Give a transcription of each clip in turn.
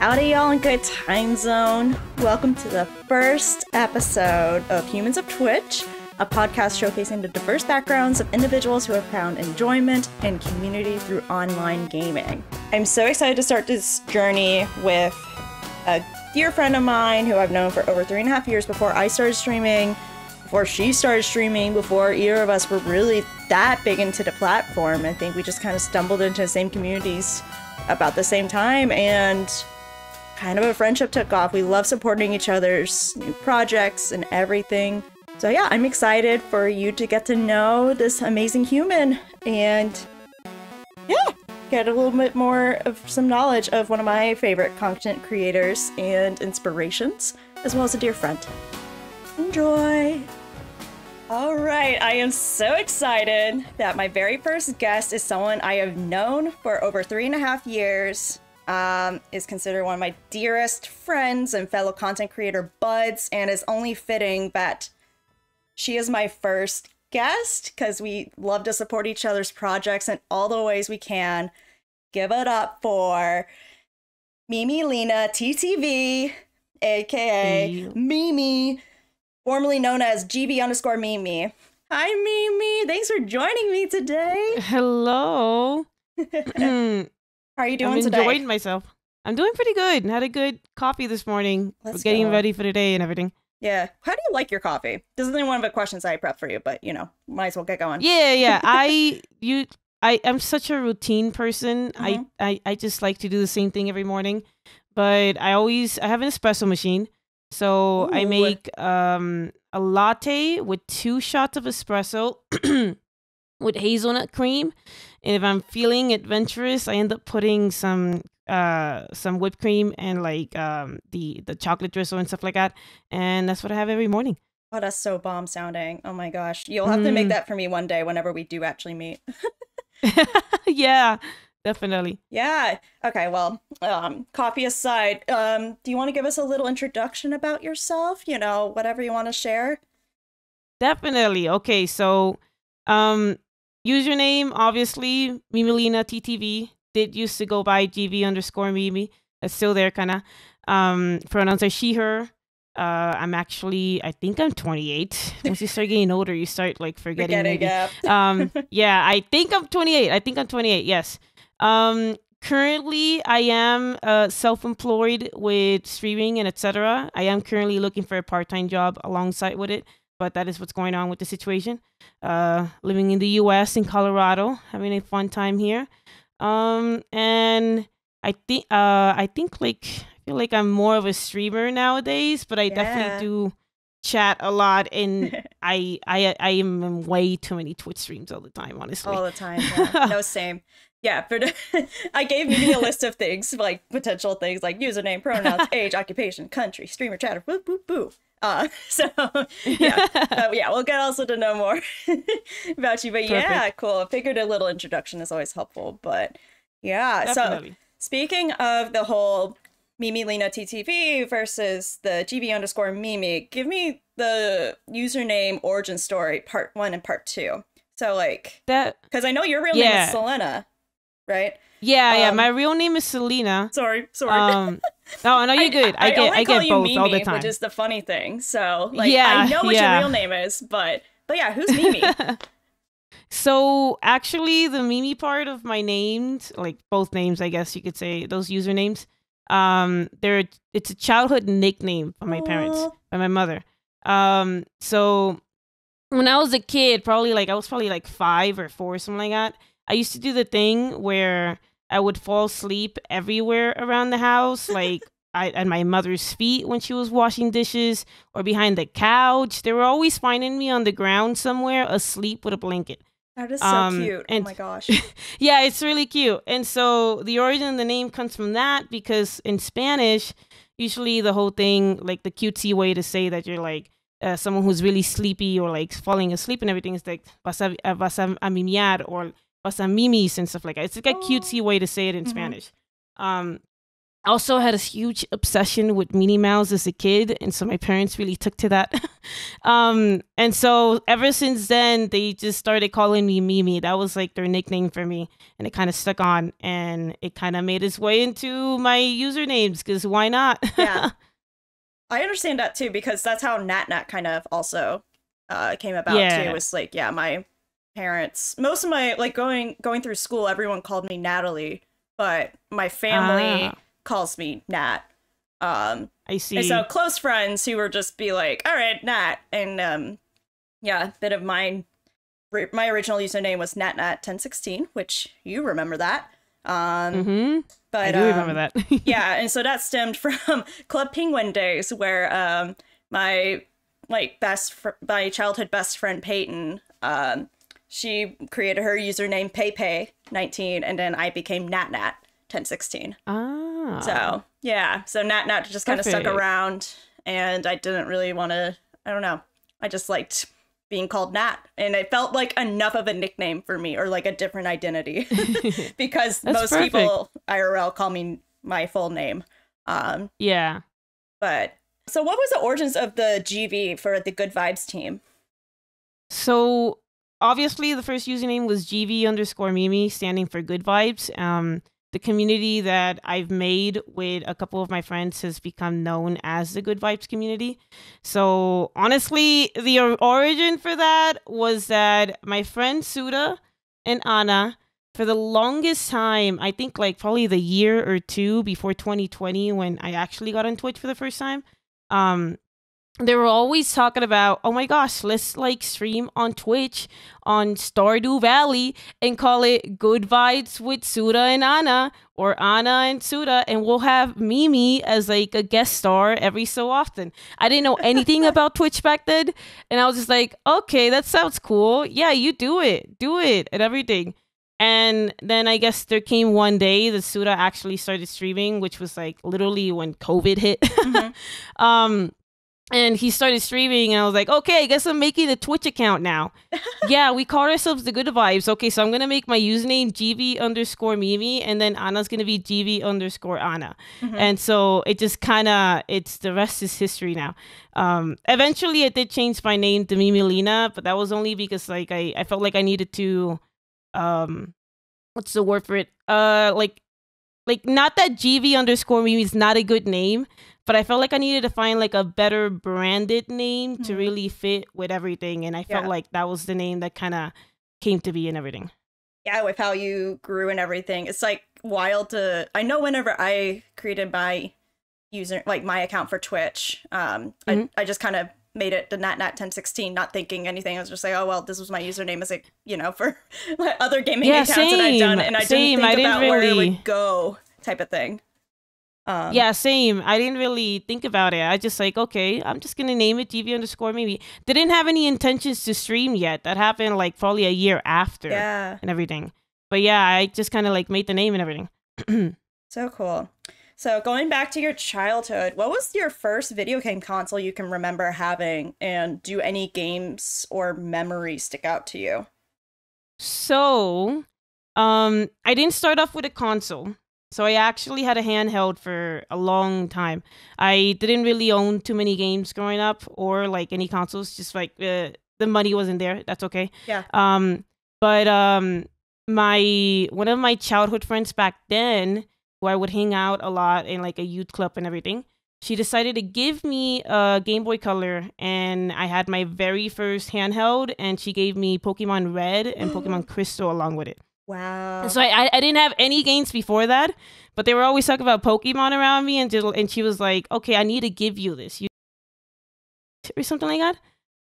Howdy, y'all in good time zone. Welcome to the first episode of Humans of Twitch, a podcast showcasing the diverse backgrounds of individuals who have found enjoyment and community through online gaming. I'm so excited to start this journey with a dear friend of mine who I've known for over three and a half years before I started streaming, before she started streaming, before either of us were really that big into the platform. I think we just kind of stumbled into the same communities about the same time and kind of a friendship took off. We love supporting each other's new projects and everything. So, yeah, I'm excited for you to get to know this amazing human and, yeah, get a little bit more of some knowledge of one of my favorite content creators and inspirations, as well as a dear friend. Enjoy! All right, I am so excited that my very first guest is someone I have known for over three and a half years um, is considered one of my dearest friends and fellow content creator buds, and is only fitting that she is my first guest because we love to support each other's projects in all the ways we can. Give it up for Mimi Lena TTV, aka Hey. Mimi, formerly known as GV underscore Mimi. Hi, Mimi. Thanks for joining me today. Hello. I'm How are you doing today? enjoying myself. I'm doing pretty good. Had a good coffee this morning. Let's getting go. ready for the day and everything. Yeah. How do you like your coffee? This isn't one of the questions I prepped for you, but you know, might as well get going. Yeah, yeah. I you I am such a routine person. Mhm. I, I I just like to do the same thing every morning. But I always I have an espresso machine. So I make um a latte with two shots of espresso with hazelnut cream. And if I'm feeling adventurous, I end up putting some uh some whipped cream and like um the the chocolate drizzle and stuff like that. And that's what I have every morning. Oh, that's so bomb sounding. Oh my gosh. You'll have to make Mm. that for me one day whenever we do actually meet. yeah, definitely. yeah. Okay, well, um, coffee aside, um, do you want to give us a little introduction about yourself? You know, whatever you want to share. Definitely. Okay, so um username obviously Mimilina TTV did used to go by GV underscore Mimi. That's still there kinda. Um pronouns are she her. Uh I'm actually I think I'm 28. Once you start getting older you start like forgetting Forgetting, yeah. um yeah i think i'm 28 i think i'm 28 yes um currently i am uh self-employed with streaming and etc i am currently looking for a part-time job alongside with it but that is what's going on with the situation uh living in the us in colorado having a fun time here um and i think uh i think like i feel like i'm more of a streamer nowadays but i Yeah. definitely do chat a lot and I I I am in way too many Twitch streams all the time, honestly. all the time. Yeah. no, same. Yeah, but I gave Mimi a list of things, like potential things like username, pronouns, age, occupation, country, streamer, chatter, boop, boop, boop. Uh, so yeah, uh, yeah, we'll get also to know more about you. But yeah, cool. I figured a little introduction is always helpful. But yeah, so Speaking of the whole Mimi Lena TTV versus the GV underscore Mimi, give me the username origin story, part one and part two. So, like, that because I know your real name Yeah. is Selena, right? yeah, yeah. Um, My real name is Selena. Sorry, sorry. Um, no, no, you're good. I, get only I get you both Mimi, all the time. which is the funny thing. So, like, I know what yeah. your real name is, but but yeah, who's Mimi? so actually, the Mimi part of my names, like both names, I guess you could say those usernames. Um, they're it's a childhood nickname by my parents, by my mother. Um, so when I was a kid, probably like I was probably like five or four, something like that. I used to do the thing where I would fall asleep everywhere around the house, like I, at my mother's feet when she was washing dishes, or behind the couch. They were always finding me on the ground somewhere, asleep with a blanket. That is so Um, cute. oh and- my gosh. Yeah, it's really cute. And so the origin of the name comes from that because in Spanish, usually the whole thing, like the cutesy way to say that you're like uh, someone who's really sleepy or like falling asleep and everything is like vas a, vas a a mimiar or vas a mimis and stuff like that. It's like a Oh. cutesy way to say it in Mhm. Spanish. Um, also had a huge obsession with Minnie Mouse as a kid, and so my parents really took to that. um, and so ever since then, they just started calling me Mimi. That was like their nickname for me, and it kind of stuck on, and it kind of made its way into my usernames because why not? yeah, I understand that too because that's how Nat Nat kind of also uh, came about Yeah. too. It was like yeah, my parents, most of my like going going through school, everyone called me Natalie, but my family Ah. calls me Nat. Um, I see. So close friends who were just be like, "All right, Nat," and um, yeah, bit of mine. My original username was Nat natnat1016, which you remember that. Um, hmm but I do remember um, that. yeah, and so that stemmed from Club Penguin days, where um, my like best fr- my childhood best friend Peyton, um, she created her username PayPay19, and then I became NatNat1016. ah. So yeah, so Nat Nat just kind of stuck around, and I didn't really want to. I don't know. I just liked being called Nat, and it felt like enough of a nickname for me, or like a different identity, because most perfect. people IRL call me my full name. Um, yeah. but so what was the origins of the GV for the Good Vibes team? So obviously the first username was GV underscore Mimi, standing for good vibes. Um, the community that I've made with a couple of my friends has become known as the Good Vibes community. So honestly, the origin for that was that my friend Suda and Anna, for the longest time, I think like probably the year or two before 2020, when I actually got on Twitch for the first time, um, they were always talking about, oh my gosh, let's like stream on Twitch on Stardew Valley and call it Good Vibes with Suda and Anna or Anna and Suda, and we'll have Mimi as like a guest star every so often. I didn't know anything about Twitch back then, and I was just like, okay, that sounds cool. Yeah, you do it, do it, and everything. And then I guess there came one day that Suda actually started streaming, which was like literally when COVID hit. Mhm. um, and he started streaming, and I was like, okay, I guess I'm making a Twitch account now. yeah, we call ourselves the Good Vibes. Okay, so I'm gonna make my username GV underscore Mimi, and then Anna's gonna be GV underscore Anna. Mhm. And so it just kind of, it's the rest is history now. Um, eventually, I did change my name to Mimi Lena, but that was only because like I, I felt like I needed to, um, what's the word for it? Uh, like, like not that GV underscore Mimi is not a good name, but I felt like I needed to find like a better branded name to Mhm. really fit with everything, and I felt Yeah. like that was the name that kind of came to be and everything. yeah, with how you grew and everything. It's like wild to I know whenever I created my user like my account for Twitch, um Mhm. I, I just kind of made it the natnat1016 not thinking anything. I was just like, oh well, this was my username as a you know, for my other gaming Yeah, accounts that I've done and I same. didn't I think didn't about where it really- would go type of thing. Um yeah, same. I didn't really think about it. I just like, okay, I'm just gonna name it GV underscore Mimi. Didn't have any intentions to stream yet. That happened like probably a year after Yeah. and everything. But yeah, I just kind of like made the name and everything. So cool. So going back to your childhood, what was your first video game console you can remember having and do any games or memories stick out to you? So, um, I didn't start off with a console. So I actually had a handheld for a long time. I didn't really own too many games growing up or like any consoles. Just like uh, the money wasn't there. That's okay. Yeah. Um, but um, my one of my childhood friends back then, who I would hang out a lot in like a youth club and everything, she decided to give me a Game Boy Color, and I had my very first handheld, and she gave me Pokemon Red and Pokemon Crystal along with it. Wow. And so I, I, I didn't have any games before that, but they were always talking about Pokemon around me, and just, and she was like, "Okay, I need to give you this," you or something like that.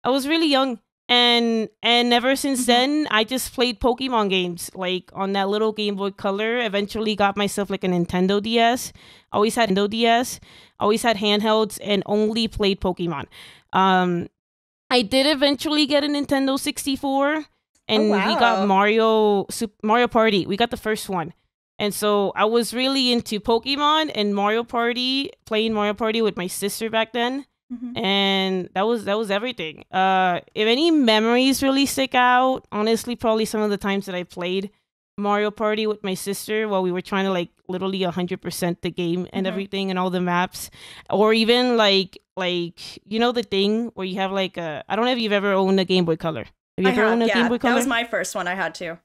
I was really young, and and ever since Mhm. then, I just played Pokemon games like on that little Game Boy Color. Eventually, got myself like a Nintendo DS. Always had Nintendo DS. Always had handhelds, and only played Pokemon. Um, I did eventually get a Nintendo 64 and we wow. got Mario Sup- Mario Party. We got the first one. And so I was really into Pokemon and Mario Party, playing Mario Party with my sister back then. Mhm. And that was that was everything. Uh if any memories really stick out, honestly probably some of the times that I played Mario Party with my sister while we were trying to like literally 100% the game and Mhm. everything and all the maps or even like like you know the thing where you have like a I don't know if you've ever owned a Game Boy Color. Have you I ever have, owned a yeah. Game Boy Color? That was my first one I had too.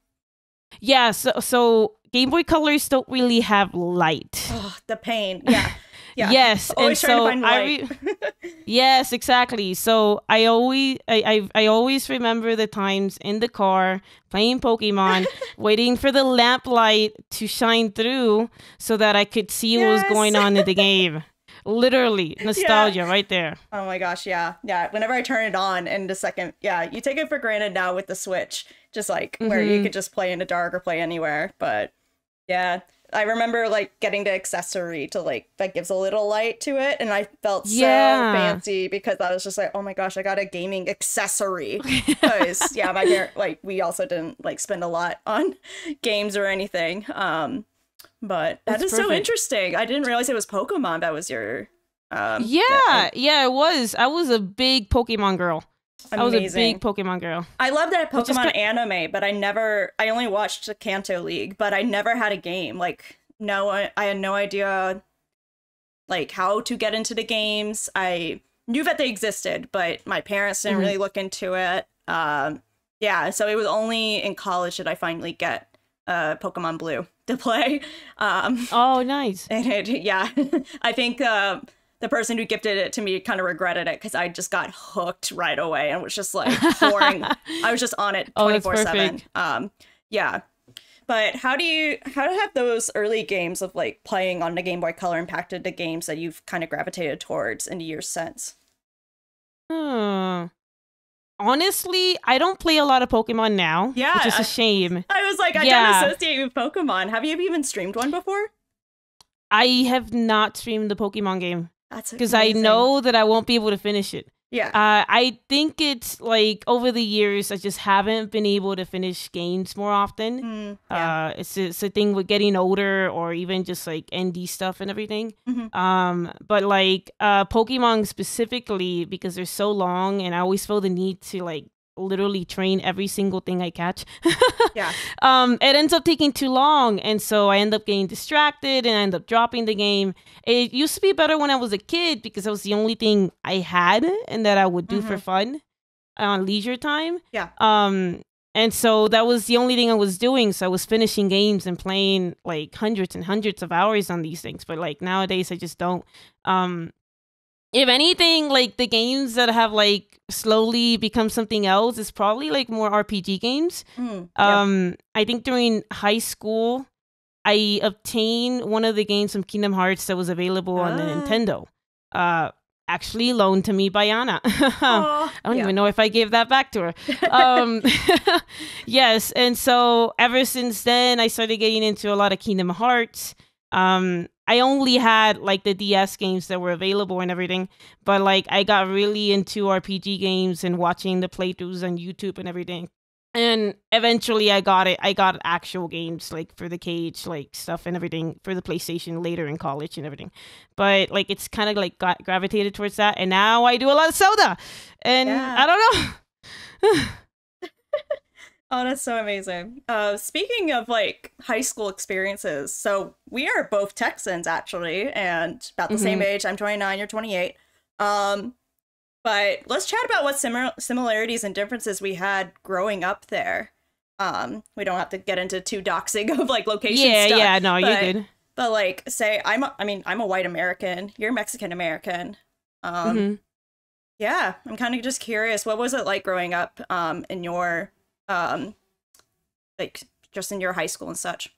yeah, so so Game Boy Colors don't really have light. Oh, the pain. Yeah. Yeah. Yes, Always and so I re- Yes, exactly. So I always I, I I always remember the times in the car playing Pokemon, waiting for the lamplight to shine through so that I could see what was going on in the game. Literally, nostalgia right there. Oh my gosh, yeah. Yeah. Whenever I turn it on in the second, yeah, you take it for granted now with the Switch, just like where you Mhm. could just play in the dark or play anywhere. But yeah. I remember like getting the accessory to like that gives a little light to it, and I felt so fancy because I was just like, oh my gosh, I got a gaming accessory. Because yeah, my parent like we also didn't like spend a lot on games or anything. Um, but that That's is so interesting. I didn't realize it was Pokemon that was your um Yeah, yeah, it was. I was a big Pokemon girl. I was a big Pokemon girl. I love that Pokemon anime, but I never I only watched the Kanto League, but I never had a game. Like no I, I had no idea like how to get into the games. I knew that they existed, but my parents didn't Mhm. really look into it. Um yeah, so it was only in college that I finally get uh Pokemon Blue to play. Um Oh, nice. and it, yeah, I think uh, the person who gifted it to me kind of regretted it because I just got hooked right away and was just like pouring. I was just on it Oh, twenty that's four seven. Um, yeah. But how do you how have those early games of like playing on the Game Boy Color impacted the games that you've kind of gravitated towards in the years since? Hmm. Honestly, I don't play a lot of Pokemon now. Yeah, Which is a shame. I was like, I Yeah. don't associate with Pokemon. Have you even streamed one before? I have not streamed the Pokemon game because I know that I won't be able to finish it. Yeah. Uh, I think it's like over the years, I just haven't been able to finish games more often. Mm, yeah. Uh, it's it's a thing with getting older, or even just like ND stuff and everything. Mhm. Um, but like uh, Pokemon specifically because they're so long, and I always feel the need to like literally train every single thing I catch. yeah. um, it ends up taking too long, and so I end up getting distracted, and I end up dropping the game. It used to be better when I was a kid because that was the only thing I had and that I would do for Mhm. fun on leisure time. Yeah. Um, and so that was the only thing I was doing. So I was finishing games and playing like hundreds and hundreds of hours on these things. But like nowadays, I just don't. Um, if anything, like the games that have like slowly become something else is probably like more RPG games. Mm, yeah. Um, I think during high school, I obtained one of the games from Kingdom Hearts that was available on the Ah. Nintendo. Uh, actually loaned to me by Anna. I don't yeah. even know if I gave that back to her. Um, yes, and so ever since then, I started getting into a lot of Kingdom Hearts. Um, I only had like the DS games that were available and everything, but like I got really into RPG games and watching the playthroughs on YouTube and everything. And eventually, I got it. I got actual games like for the cage, like stuff and everything for the PlayStation later in college and everything. But like it's kind of like got gravitated towards that, and now I do a lot of soda, and Yeah. I don't know. Oh, that's so amazing. Uh, speaking of like high school experiences, so we are both Texans actually, and about the same age. I'm 29, you're 28. Um, but let's chat about what simil- similarities and differences we had growing up there. Um, we don't have to get into too doxing of like location yeah, stuff. yeah, no, but- you did. But like, say I'm, a, I mean, I'm a white American. You're Mexican American. Um, Mhm. yeah, I'm kind of just curious. What was it like growing up um in your um like just in your high school and such?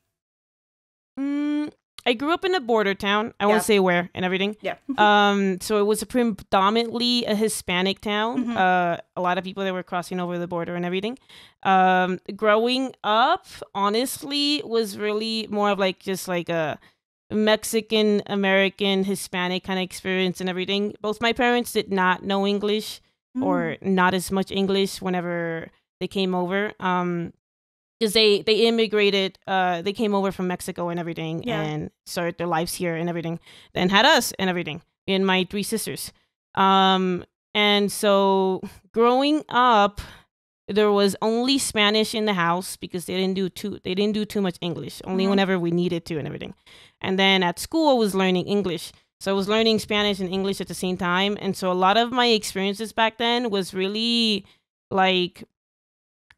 Mm, I grew up in a border town. I Yeah. won't say where and everything. Yeah. Um, so it was a predominantly a Hispanic town. Mhm. Uh, a lot of people that were crossing over the border and everything. Um, growing up, honestly, was really more of like just like a Mexican American Hispanic kind of experience and everything. Both my parents did not know English or not as much English whenever they came over. Um, because they they immigrated, uh, they came over from Mexico and everything, Yeah. and started their lives here and everything. Then had us and everything, and my three sisters. Um, and so growing up, there was only Spanish in the house because they didn't do too they didn't do too much English, only Mhm. whenever we needed to and everything. And then at school, I was learning English. So I was learning Spanish and English at the same time. And so a lot of my experiences back then was really like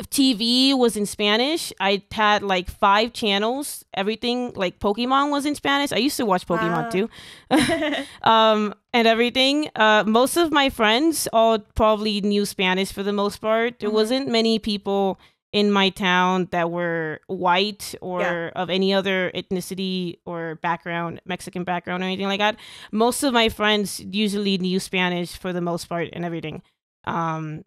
TV was in Spanish. I had like five channels. Everything like Pokemon was in Spanish. I used to watch Pokemon Wow. too. um, and everything. Uh, most of my friends all probably knew Spanish for the most part. There Mhm. wasn't many people in my town that were white or Yeah. of any other ethnicity or background, Mexican background or anything like that. Most of my friends usually knew Spanish for the most part and everything. Um,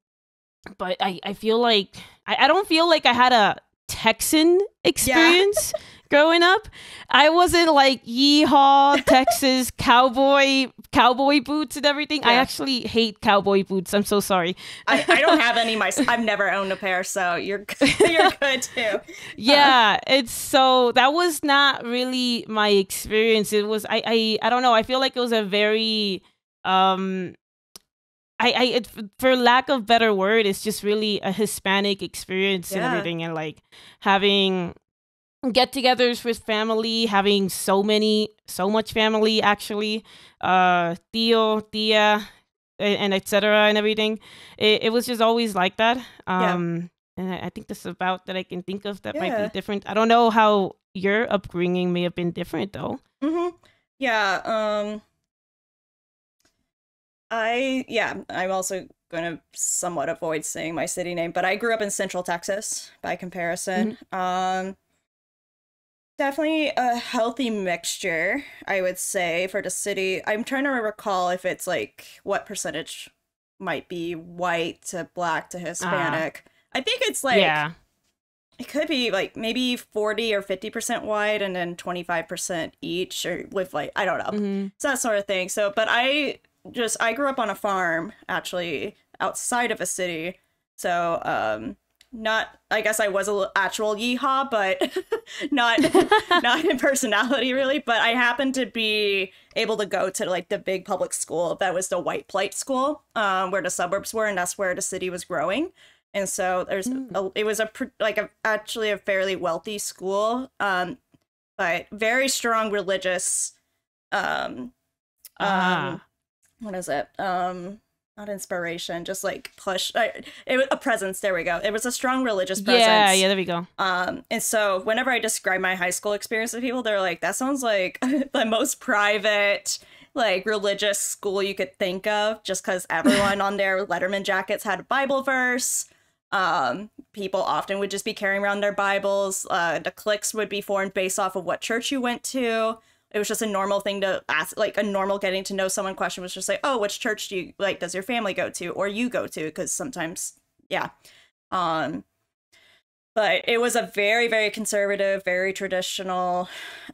but I, I feel like I, I don't feel like I had a Texan experience growing up. I wasn't like yeehaw Texas cowboy cowboy boots and everything. I actually hate cowboy boots. I'm so sorry. I, I don't have any myself. I've never owned a pair, so you're you're good too. yeah it's so that was not really my experience it was i i i don't know i feel like it was a very um i i it, for lack of better word it's just really a hispanic experience and everything and like having get-togethers with family having so many so much family actually uh tío tía a- and etc and everything it, it was just always like that Yeah. um and I think that's about that I can think of that might be different. I don't know how your upbringing may have been different though. hmm Yeah. Um. I yeah. I'm also going to somewhat avoid saying my city name, but I grew up in Central Texas by comparison. Um. Definitely a healthy mixture, I would say, for the city. I'm trying to recall if it's like what percentage might be white to black to Hispanic. I think it's like yeah. it could be like maybe 40 or 50% white and then 25% each or with like I don't know. Mhm. It's that sort of thing. So, but I just I grew up on a farm actually outside of a city. So, um not I guess I was a little actual yeehaw, but not not in personality really, but I happened to be able to go to like the big public school that was the white plight school, um, where the suburbs were, and that's where the city was growing. And so there's Mm. a, it was a like a, actually a fairly wealthy school, um, but very strong religious, um, um, Ah. What is it? Um, not inspiration, just like push. I, it was a presence. There we go. It was a strong religious presence. Yeah, yeah, there we go. Um, and so whenever I describe my high school experience to people, they're like, that sounds like the most private, like religious school you could think of, just because everyone on their Letterman jackets had a Bible verse. Um, people often would just be carrying around their Bibles. Uh, the cliques would be formed based off of what church you went to. It was just a normal thing to ask, like a normal getting to know someone question was just like, oh, which church do you like? Does your family go to, or you go to? Because sometimes, yeah. Um, but it was a very very conservative very traditional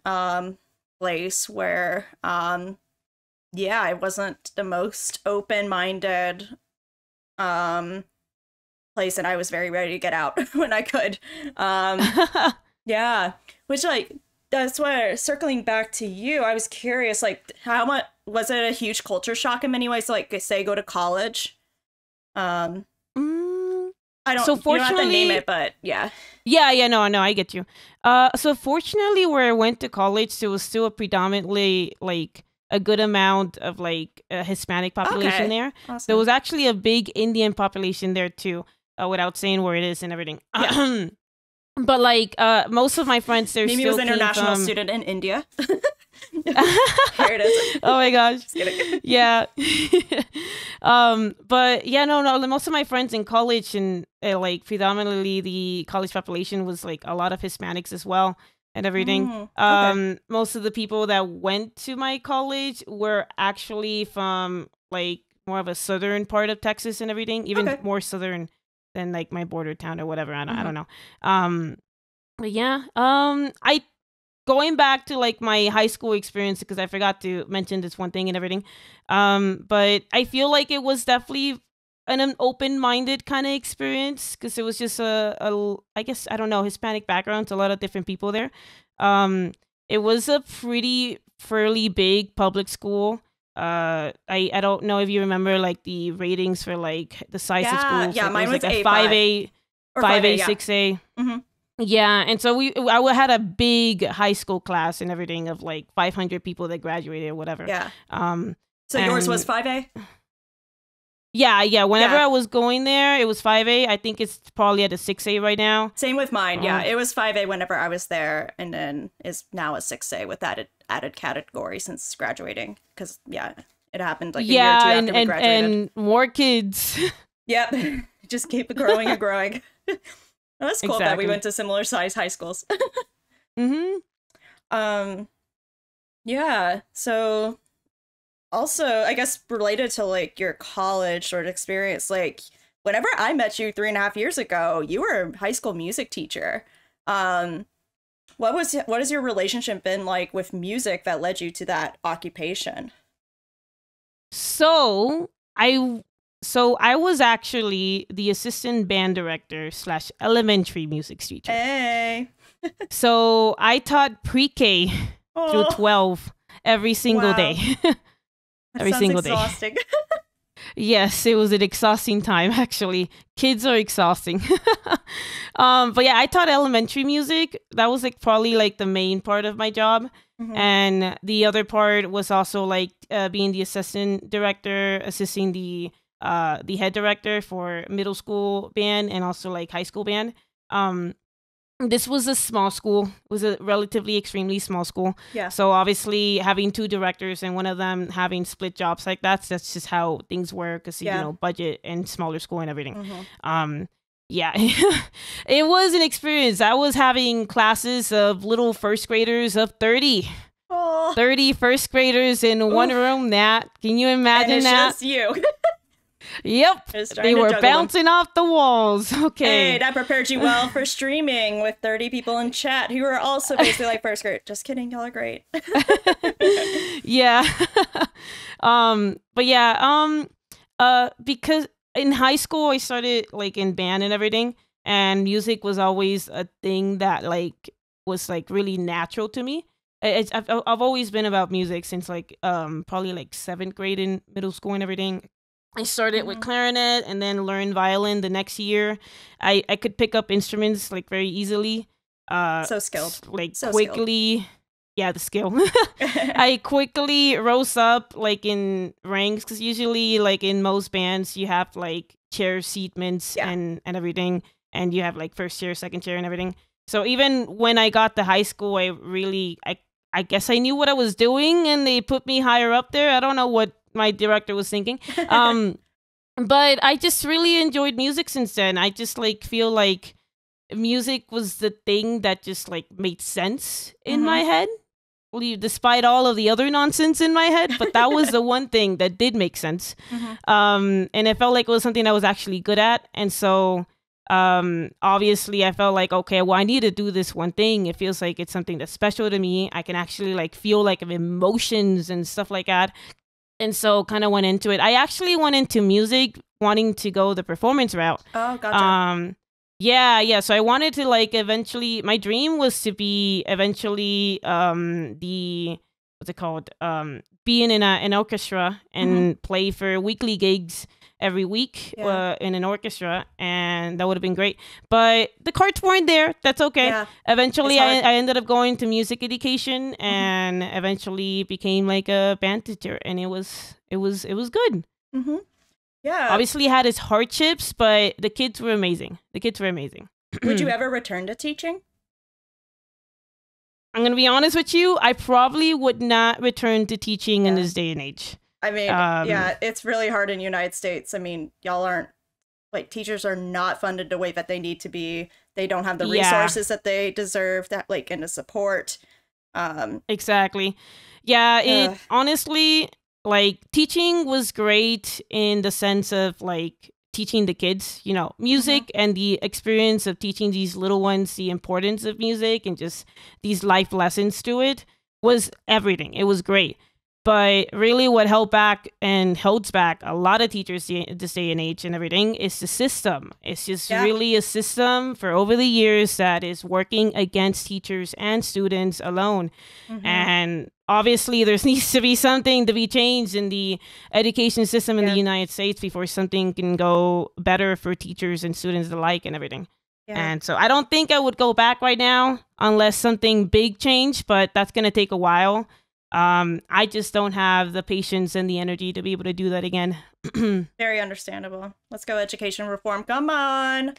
um place where um yeah i wasn't the most open-minded um place and i was very ready to get out when i could um yeah which like that's where circling back to you i was curious like how much was it a huge culture shock in many ways like say go to college um Mm, i don't So you don't have to name fortunately- it but yeah yeah, yeah, no, no, I get you. Uh, so fortunately, where I went to college, there was still a predominantly like a good amount of like a Hispanic population Okay. there. awesome. There was actually a big Indian population there too, uh, without saying where it is and everything. but like uh, most of my friends, they're Mimi was an international from... student in India. Here it is. oh my gosh. Just kidding. yeah um but yeah no no most of my friends in college and uh, like predominantly the college population was like a lot of hispanics as well and everything Mm, okay. um most of the people that went to my college were actually from like more of a southern part of texas and everything even Okay. more southern than like my border town or whatever i don't, I Mhm. don't know um but yeah um i going back to like my high school experience because I forgot to mention this one thing and everything. Um, but I feel like it was definitely an, an open-minded kind of experience because it was just a, a, I guess I don't know, Hispanic backgrounds, a lot of different people there. Um, it was a pretty fairly big public school. Uh, I I don't know if you remember like the ratings for like the size of schools. yeah, like, mine like was a A5. five A. Or 5A, yeah. 6A. Mhm. Yeah, and so we I had a big high school class and everything of like 500 people that graduated or whatever. Yeah. Um So yours was 5A? Yeah, yeah, whenever Yeah. I was going there, it was 5A. I think it's probably at a 6A right now. Same with mine. Yeah, Um, it was 5A whenever I was there, and then is now a 6A with added added category since graduating. Because yeah, it happened like a year or two yeah, after and, we and graduated. and more kids. Yep, just keep growing and growing. That's cool that we went to similar size high schools. mm hmm. um, yeah. So, also, I guess related to like your college sort of experience, like whenever I met you three and a half years ago, you were a high school music teacher. Um, what was what has your relationship been like with music that led you to that occupation? So I so I was actually the assistant band director slash elementary music teacher. Hey, So I taught pre-K through oh, 12 every single Wow. day. that every single day. yes, it was an exhausting time actually. Kids are exhausting. um but yeah, I taught elementary music. That was like probably like the main part of my job. Mhm. and the other part was also like uh, being the assistant director assisting the uh the head director for middle school band and also like high school band um this was a small school it was a relatively extremely small school Yeah. so obviously having two directors and one of them having split jobs like that that's just how things work because Yeah. you know budget and smaller school and everything Mhm. um yeah it was an experience i was having classes of little first graders of 30 Oh, 30 first graders in one room that can you imagine it's that just you. yep they were juggle them. bouncing off the walls Hey, okay that prepared you well for streaming with 30 people in chat who are also basically like first grade. Just kidding, y'all are great. yeah um but yeah um uh because in high school i started like in band and everything and music was always a thing that like was like really natural to me it's, I've, I've always been about music since like um probably like seventh grade in middle school and everything i started with Mhm. clarinet and then learned violin the next year i i could pick up instruments like very easily uh So skilled. like So skilled. quickly yeah the skill I quickly rose up like in ranks because usually like in most bands you have like chair seatments Yeah. and and everything, and you have like first chair, second chair, and everything. So even when I got to high school, I really I I guess I knew what I was doing, and they put me higher up there. I don't know what my director was thinking. Um, but I just really enjoyed music since then. I just like feel like music was the thing that just like made sense in Mhm. my head despite all of the other nonsense in my head but that was the one thing that did make sense Mhm. um and it felt like it was something i was actually good at and so um obviously i felt like okay well i need to do this one thing it feels like it's something that's special to me i can actually like feel like emotions and stuff like that and so kind of went into it. I actually went into music wanting to go the performance route. Oh, gotcha. um yeah yeah so i wanted to like eventually my dream was to be eventually um the what's it called? Um being in a, an orchestra and play for weekly gigs every week Mm-hmm. Yeah. uh, in an orchestra and that would have been great but the cards weren't there that's okay yeah. eventually I. I ended up going to music education and eventually became like a band teacher and it was it was it was good Mm-hmm. Yeah. obviously had its hardships, but the kids were amazing. The kids were amazing. Would you ever return to teaching? I'm gonna be honest with you. I probably would not return to teaching in this day and age. I mean, Um, yeah, it's really hard in the United States. I mean, y'all aren't like teachers are not funded the way that they need to be. They don't have the Yeah. resources that they deserve that like and the support. Um Exactly. Yeah. It honestly, like, teaching was great in the sense of like teaching the kids, you know, music and the experience of teaching these little ones the importance of music and just these life lessons to it was everything. It was great. But really, what held back and holds back a lot of teachers this day and age and everything is the system. It's just Yeah. really a system for over the years that is working against teachers and students alone. mhm. And obviously, there needs to be something to be changed in the education system in Yeah. the United States before something can go better for teachers and students alike and everything. Yeah. And so I don't think I would go back right now unless something big changed, but that's going to take a while. Um, I just don't have the patience and the energy to be able to do that again. Very understandable. Let's go education reform. Come on.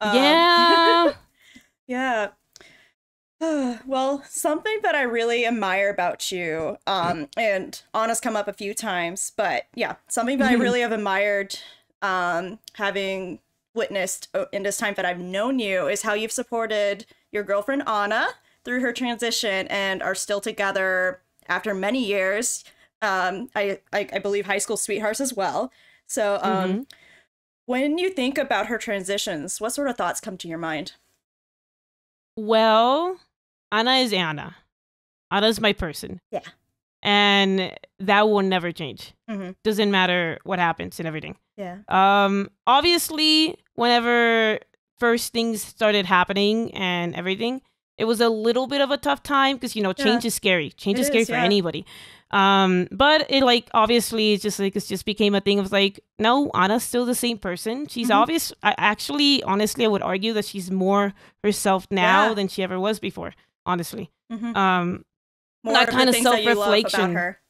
Um, yeah. yeah. well, something that I really admire about you, um, and Anna's come up a few times, but yeah, something that I really have admired, um, having witnessed uh, in this time that I've known you is how you've supported your girlfriend Anna through her transition and are still together after many years. Um, I, I, I believe high school sweethearts as well. So, um, Mhm. when you think about her transitions, what sort of thoughts come to your mind? Well, Anna is Anna. Anna's my person. Yeah. And that will never change. Mhm. Doesn't matter what happens and everything. Yeah. Um, obviously, whenever first things started happening and everything, it was a little bit of a tough time because you know Yeah. change is scary. Change It is scary is, for yeah. anybody. Um, but it like obviously it's just like it just became a thing of like no, Anna's still the same person. She's Mhm. obvious. I actually, honestly, I would argue that she's more herself now Yeah. than she ever was before. Honestly, Mhm. um, More that kind of things that you love about self-reflection. her.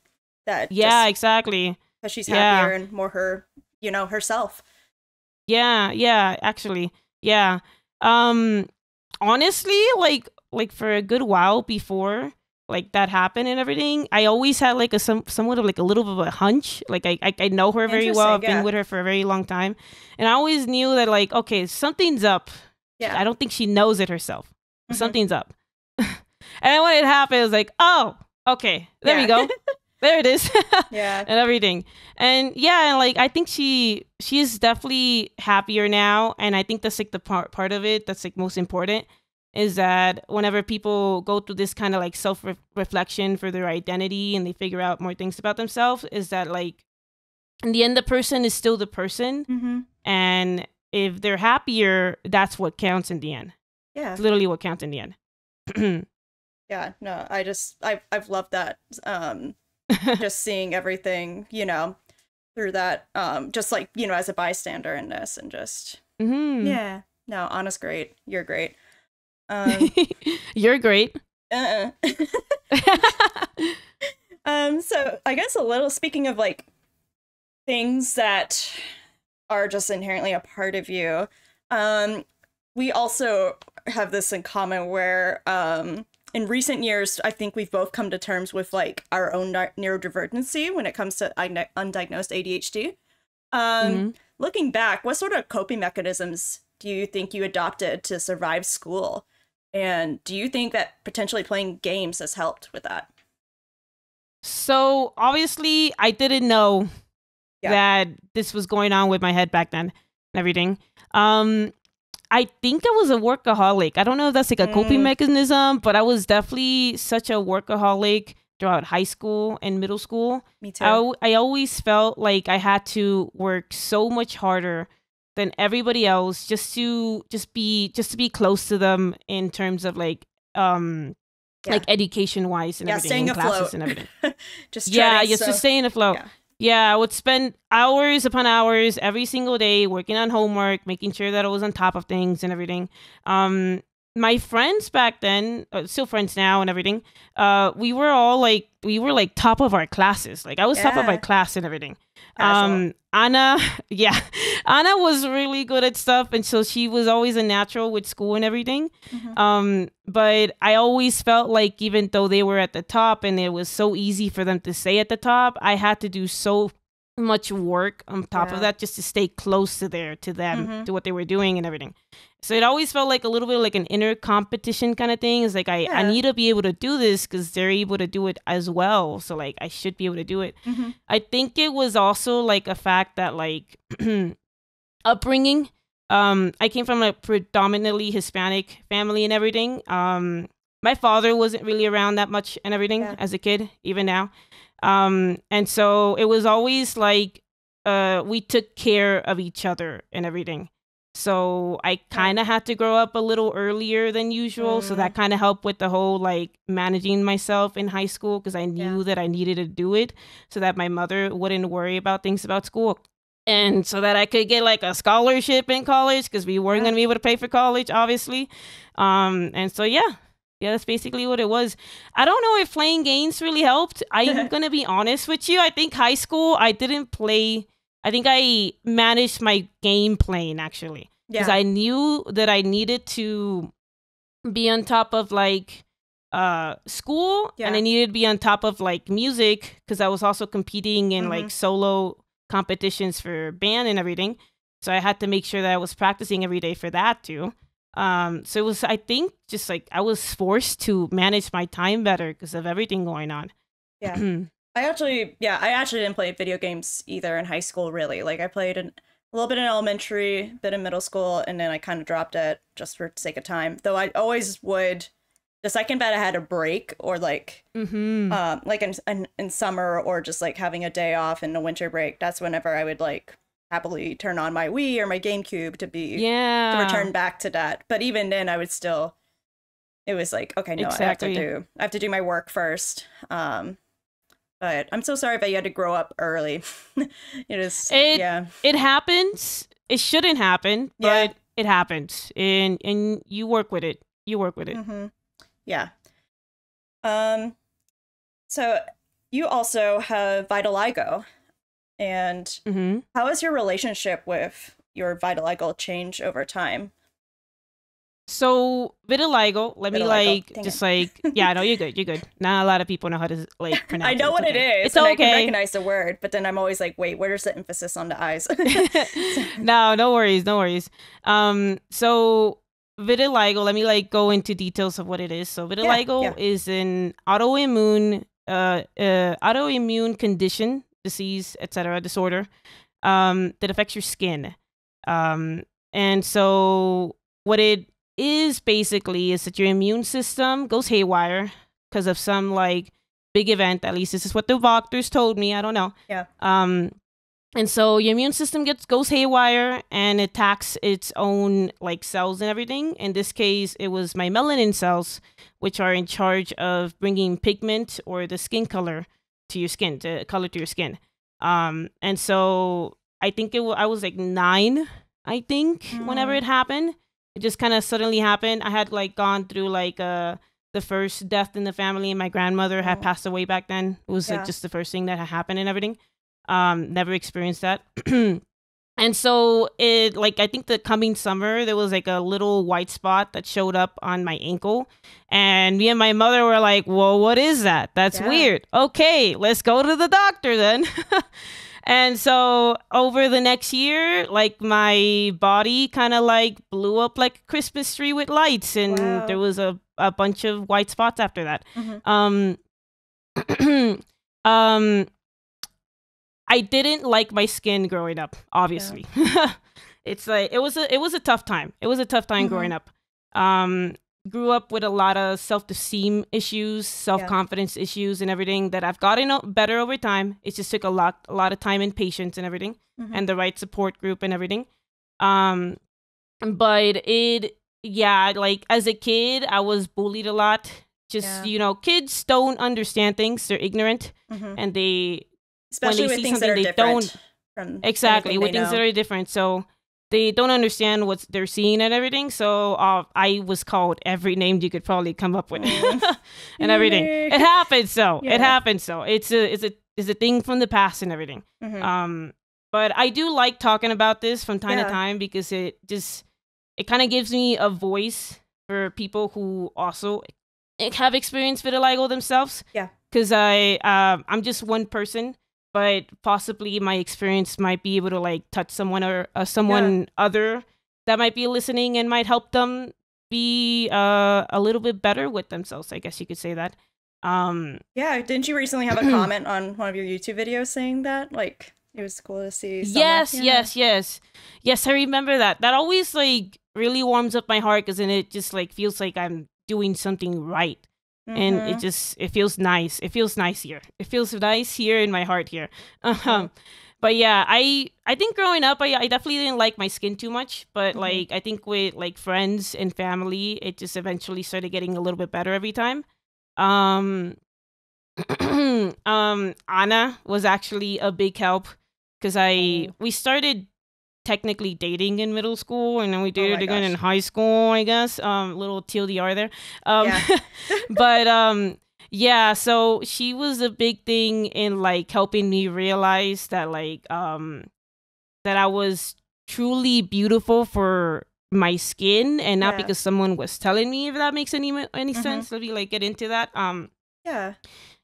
That yeah, just- exactly. because she's Yeah. happier and more her, you know, herself. Yeah, yeah, actually. Yeah. Um honestly, like like for a good while before like that happened and everything, I always had like a some somewhat of like a little bit of a hunch. Like I I, I know her very well. I've yeah. been with her for a very long time. And I always knew that like, okay, something's up. Yeah. I don't think she knows it herself. Mhm. Something's up. and then when it happened, it was like, oh, okay, there we go. there it is. Yeah. and everything. And yeah, and like I think she she is definitely happier now, and I think that's like the part part of it that's like most important is that whenever people go through this kind of like self reflection for their identity and they figure out more things about themselves, is that like in the end the person is still the person, Mm-hmm. and if they're happier, that's what counts in the end. Yeah. It's literally what counts in the end. Yeah. No, I just I've, I've loved that. Um, just seeing everything, you know, through that. Um, just like you know, as a bystander in this, and just hmm yeah. No, Anna's great. You're great. Um. You're great. uh-uh. Um, so I guess a little speaking of like things that are just inherently a part of you, um, we also have this in common where um in recent years I think we've both come to terms with like our own neurodivergency when it comes to undiagnosed ADHD. Um Mhm. looking back, what sort of coping mechanisms do you think you adopted to survive school? And do you think that potentially playing games has helped with that? So obviously, I didn't know Yeah. that this was going on with my head back then and everything. Um, I think I was a workaholic. I don't know if that's like a coping Mm. mechanism, but I was definitely such a workaholic throughout high school and middle school. Me too. I, I always felt like I had to work so much harder than everybody else just to just be just to be close to them in terms of like um Yeah. like education wise and yeah, everything staying in classes afloat and everything. just yeah, just so- stay in afloat. yeah. Yeah. I would spend hours upon hours every single day working on homework, making sure that I was on top of things and everything. Um, my friends back then, uh, still friends now and everything. Uh, we were all like, we were like top of our classes. Like I was top of my class and everything. Casual. Um, Anna, yeah, Anna was really good at stuff, and so she was always a natural with school and everything. Mhm. Um, but I always felt like even though they were at the top and it was so easy for them to stay at the top, I had to do so much work on top Yeah. of that just to stay close to there to them Mhm. to what they were doing and everything. So it always felt like a little bit like an inner competition kind of thing. It's like I, I need to be able to do this because they're able to do it as well. So like I should be able to do it. Mhm. I think it was also like a fact that like upbringing. Um, I came from a predominantly Hispanic family and everything. Um, my father wasn't really around that much and everything Yeah. as a kid, even now. Um, and so it was always like uh, we took care of each other and everything. So I kind of had to grow up a little earlier than usual. So Mm. that kind of helped with the whole like managing myself in high school because I knew Yeah. that I needed to do it so that my mother wouldn't worry about things about school. and so that I could get like a scholarship in college because we weren't Yeah. gonna be able to pay for college, obviously. Um, and so yeah, yeah, that's basically what it was. I don't know if playing games really helped. I'm gonna be honest with you. I think high school I didn't play. I think I managed my game playing actually because Yeah. I knew that I needed to be on top of like uh school and I needed to be on top of like music because I was also competing in Mhm. like solo competitions for band and everything. So I had to make sure that I was practicing every day for that too. Um so it was I think just like I was forced to manage my time better because of everything going on. Yeah. I actually, yeah, I actually didn't play video games either in high school, really. Like, I played in, a little bit in elementary, bit in middle school, and then I kind of dropped it just for sake of time. Though I always would, the second that I had a break, or like, mm-hmm. um, like in, in in summer, or just like having a day off in a winter break, that's whenever I would like happily turn on my Wii or my GameCube to be yeah. to return back to that. But even then, I would still. It was like, okay, no, Exactly. I have to do. I have to do my work first. Um, but I'm so sorry that you had to grow up early. it is, It- yeah, it happens. It shouldn't happen, Yeah. but it happens, and and you work with it. You work with it. hmm yeah. Um, so you also have vitiligo, and Mm-hmm. how has your relationship with your vitiligo changed over time? So vitiligo, let me like dang just it. like yeah, no, you're good, you're good. Not a lot of people know how to like pronounce. I know it. what okay. is. It's and I can okay. recognize the word, but then I'm always like, wait, where's the emphasis on the eyes? no, no worries, no worries. Um, so vitiligo, let me like go into details of what it is. So vitiligo yeah. is an autoimmune, uh, uh, autoimmune condition, disease, etc., disorder, um, that affects your skin. Um, and so what it is basically is that your immune system goes haywire because of some like big event. At least this is what the doctors told me. I don't know. Yeah. Um, and so your immune system gets goes haywire and attacks its own like cells and everything. In this case, it was my melanin cells, which are in charge of bringing pigment or the skin color to your skin, to color to your skin. Um, and so I think it wa- I was like nine, I think, whenever Mm. it happened. It just kind of suddenly happened. I had like gone through like uh the first death in the family. And my grandmother had Oh. passed away back then. It was Yeah. like just the first thing that had happened and everything. Um, never experienced that. and so it like I think the coming summer there was like a little white spot that showed up on my ankle. And me and my mother were like, Whoa, what is that? That's Yeah. weird. Okay, let's go to the doctor then. and so over the next year, like my body kind of like blew up like a Christmas tree with lights, and Wow. there was a, a bunch of white spots after that. Mhm. Um, um, I didn't like my skin growing up. Obviously, it's like it was a it was a tough time. It was a tough time Mhm. growing up. Um, grew up with a lot of self esteem issues, self confidence issues, and everything that I've gotten better over time. It just took a lot a lot of time and patience and everything, Mhm. and the right support group and everything. Um, but it yeah, like as a kid, I was bullied a lot. Just Yeah. you know, kids don't understand things; they're ignorant, Mhm. and they especially when they with see things that are something they different from exactly with things know. that are different. So they don't understand what they're seeing and everything. So uh, I was called every name you could probably come up with, and everything. It happens. So Yeah. it happens. So it's a it's a it's a thing from the past and everything. Mhm. Um, but I do like talking about this from time Yeah. to time because it just it kind of gives me a voice for people who also have experienced vitiligo themselves. Yeah. Because I um I'm just one person, but possibly my experience might be able to like touch someone or uh, someone other that might be listening and might help them be uh a little bit better with themselves. I guess you could say that. Um, Yeah, didn't you recently have a comment on one of your YouTube videos saying that? Like, it was cool to see. someone- Yes, Yeah. yes, yes, yes. I remember that. That always like really warms up my heart because then it just like feels like I'm doing something right, and it Mhm. just it feels nice. It feels nice here. It feels nice here in my heart here. Um, but yeah, I I think growing up, I I definitely didn't like my skin too much. But Mhm. like I think with like friends and family, it just eventually started getting a little bit better every time. Um, um, Ana was actually a big help because I Oh. we started technically dating in middle school and then we Oh dated again in high school, I guess. Um little TLDR there. Um Yeah. but um yeah, so she was a big thing in like helping me realize that like um that I was truly beautiful for my skin and not Yeah. because someone was telling me if that makes any any Mhm. sense. Let me like get into that. Um Yeah.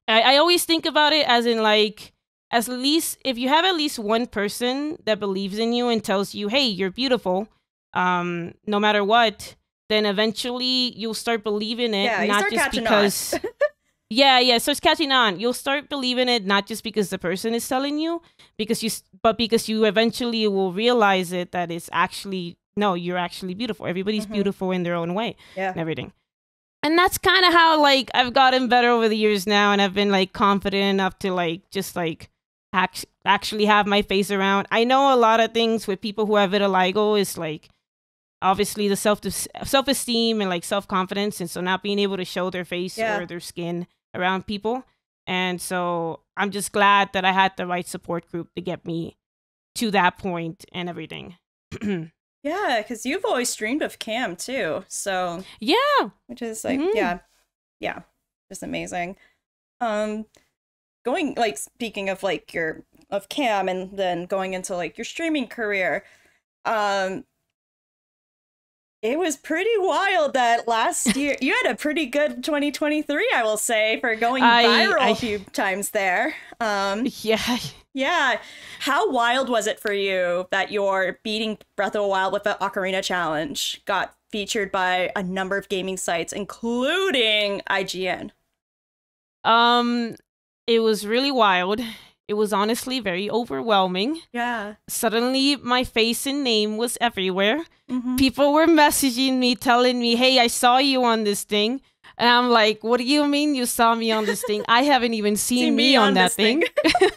I, I always think about it as in like at least if you have at least one person that believes in you and tells you, "Hey, you're beautiful," um, no matter what, then eventually you'll start believing it, Yeah, not start just because. yeah, yeah, starts catching on. You'll start believing it not just because the person is telling you, because you, but because you eventually will realize it that it's actually no, you're actually beautiful. Everybody's Mhm. beautiful in their own way Yeah. and everything. And that's kind of how like I've gotten better over the years now, and I've been like confident enough to like just like act- actually have my face around. I know a lot of things with people who have vitiligo is like obviously the self self esteem and like self confidence, and so not being able to show their face Yeah. or their skin around people. And so I'm just glad that I had the right support group to get me to that point and everything. Yeah, because you've always dreamed of Cam too. So yeah. which is like Mhm. yeah yeah just amazing um going like speaking of like your of cam and then going into like your streaming career um it was pretty wild that last year you had a pretty good 2023 i will say for going I- viral I- a few times there. Um Yeah. yeah. How wild was it for you that your beating breath of the wild with the ocarina challenge got featured by a number of gaming sites including ign Um, it was really wild. It was honestly very overwhelming. yeah Suddenly, my face and name was everywhere. Mhm. People were messaging me, telling me, "Hey, I saw you on this thing," and I'm like, "What do you mean you saw me on this thing? I haven't even seen me, on, that thing." thing."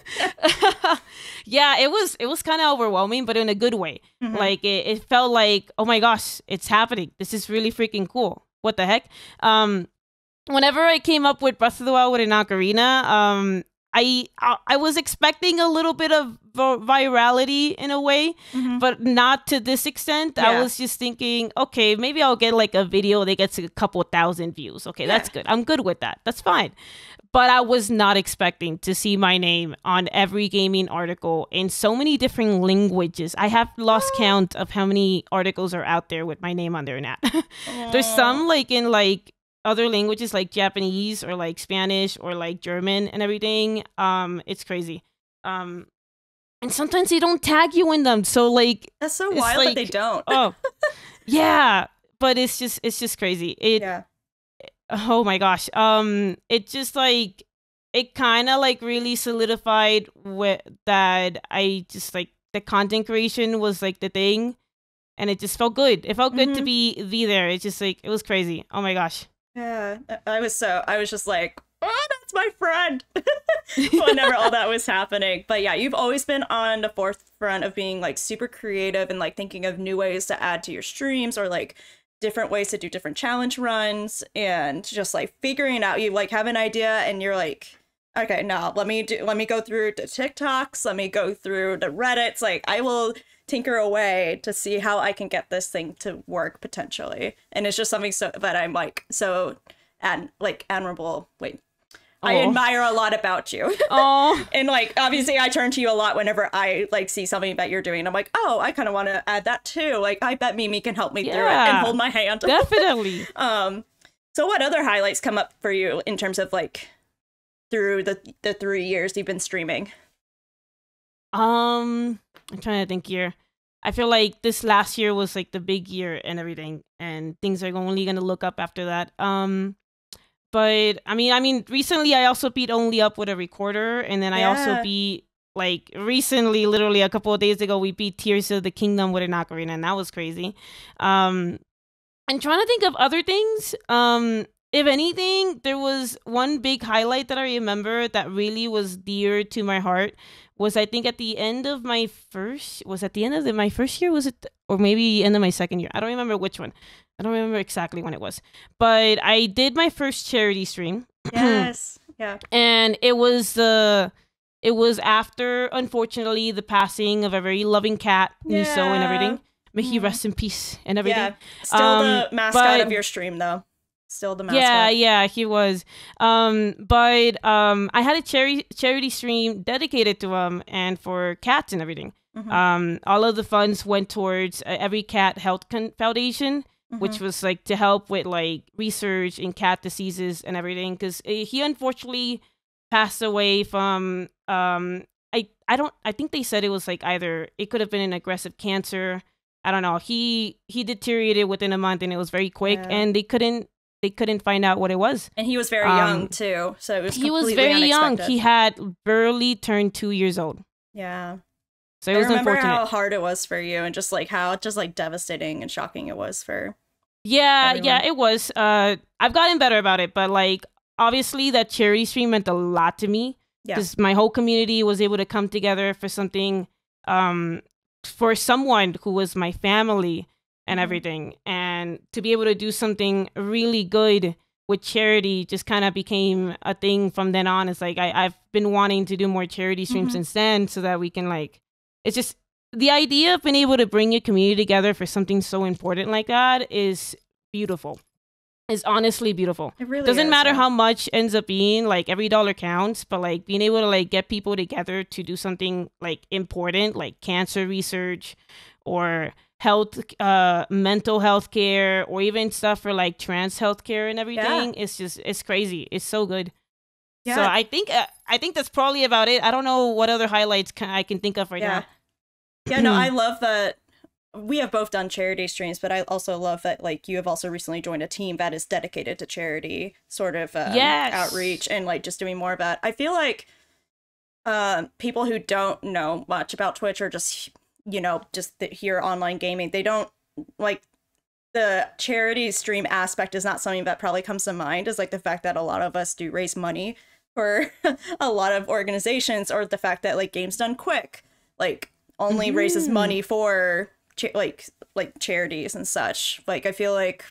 yeah, it was it was kind of overwhelming, but in a good way. Mhm. Like it, it felt like, oh my gosh, it's happening. This is really freaking cool. What the heck? Um, whenever I came up with Breath of the Wild with an ocarina, um, I I, I was expecting a little bit of virality in a way, Mhm. but not to this extent. I was just thinking, okay, maybe I'll get like a video that gets a couple thousand views. Okay, that's good. I'm good with that. That's fine. But I was not expecting to see my name on every gaming article in so many different languages. I have lost count of how many articles are out there with my name on there now. There's some like in like other languages like Japanese or like Spanish or like German and everything. Um, it's crazy. Um, and sometimes they don't tag you in them. So like, that's so wild that they don't oh, yeah. But it's just it's just crazy. It yeah oh my gosh um it just like it kind of like really solidified with that i just like the content creation was like the thing and it just felt good it felt good to Mhm. be be there it's just like it was crazy oh my gosh yeah I- was so i was just like oh that's my friend. Whenever all that was happening. But yeah you've always been on the forefront of being like super creative and like thinking of new ways to add to your streams or like different ways to do different challenge runs and just like figuring out you like have an idea and you're like okay no let me do let me go through the tiktoks let me go through the reddits. Like i will tinker away to see how i can get this thing to work potentially. And it's just something so that i'm like so and like admirable. Wait. I admire a lot about you. Oh and like obviously i turn to you a lot whenever i like see something that you're doing. I'm like oh i kind of want to add that too. Like i bet mimi can help me through it and hold my hand. Definitely. Um so what other highlights come up for you in terms of like through the the three years you've been streaming um i'm trying to think here. I feel like this last year was like the big year and everything and things are only gonna look up after that. Um but i mean i mean recently i also beat only up with a recorder and then i also beat like recently literally a couple of days ago we beat tears of the kingdom with an ocarina and that was crazy. Um i'm trying to think of other things. Um if anything there was one big highlight that i remember that really was dear to my heart was I think at the end of my first was at the end of the, my first year was it or maybe end of my second year I don't remember which one I don't remember exactly when it was but I did my first charity stream yes yeah and it was the it was after, unfortunately, the passing of a very loving cat, Niso, and everything. May he Mhm. rest in peace and everything. Yeah. Still Um, the mascot but- of your stream, though. Still the mascot. Yeah, yeah, he was. Um, but um, I had a charity charity stream dedicated to him and for cats and everything. Mhm. Um, all of the funds went towards uh, EveryCat health con- foundation, which Mhm. was like to help with like research in cat diseases and everything. Because he unfortunately passed away from um, I I don't I think they said it was like either it could have been an aggressive cancer. I don't know. He he deteriorated within a month and it was very quick, Yeah. and they couldn't they couldn't find out what it was. and he was very um, young too, so it was He was very young. He had barely turned two years old. yeah. So it I was remember unfortunate. how hard it was for you, and just like how just like devastating and shocking it was for. Yeah, everyone. yeah, it was. Uh, I've gotten better about it, but like obviously that charity stream meant a lot to me Yeah. because my whole community was able to come together for something, um, for someone who was my family and Mhm. everything, and to be able to do something really good with charity just kind of became a thing from then on. It's like I, I've been wanting to do more charity streams Mhm. since then, so that we can like, it's just the idea of being able to bring your community together for something so important like that is beautiful. Is honestly beautiful. It really Doesn't is, matter yeah. how much ends up being, like every dollar counts, but like being able to like get people together to do something like important, like cancer research or health uh mental health care or even stuff for like trans health care and everything it's just it's crazy it's so good Yeah. so i think uh, i think that's probably about it i don't know what other highlights can, i can think of right yeah. now Yeah, no, I love that we have both done charity streams, but I also love that like you have also recently joined a team that is dedicated to charity sort of um, Yes. outreach and like just doing more of that. I feel like um people who don't know much about Twitch are just you know just th- hear online gaming, they don't like the charity stream aspect is not something that probably comes to mind is like the fact that a lot of us do raise money for a lot of organizations or the fact that like games done quick like only raises Mhm. money for cha- like like charities and such like i feel like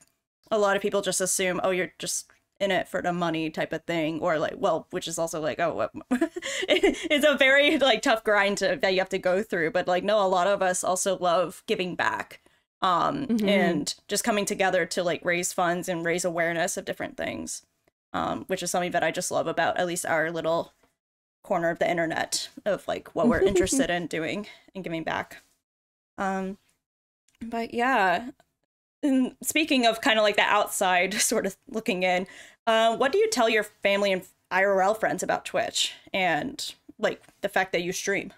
a lot of people just assume oh you're just in it for the money type of thing or like well which is also like oh what it's a very like tough grind to, that you have to go through but like no a lot of us also love giving back um Mhm. and just coming together to like raise funds and raise awareness of different things um which is something that i just love about at least our little corner of the internet of like what we're interested in doing and giving back um but yeah and speaking of kind of like the outside sort of looking in uh, what do you tell your family and irl friends about twitch and like the fact that you stream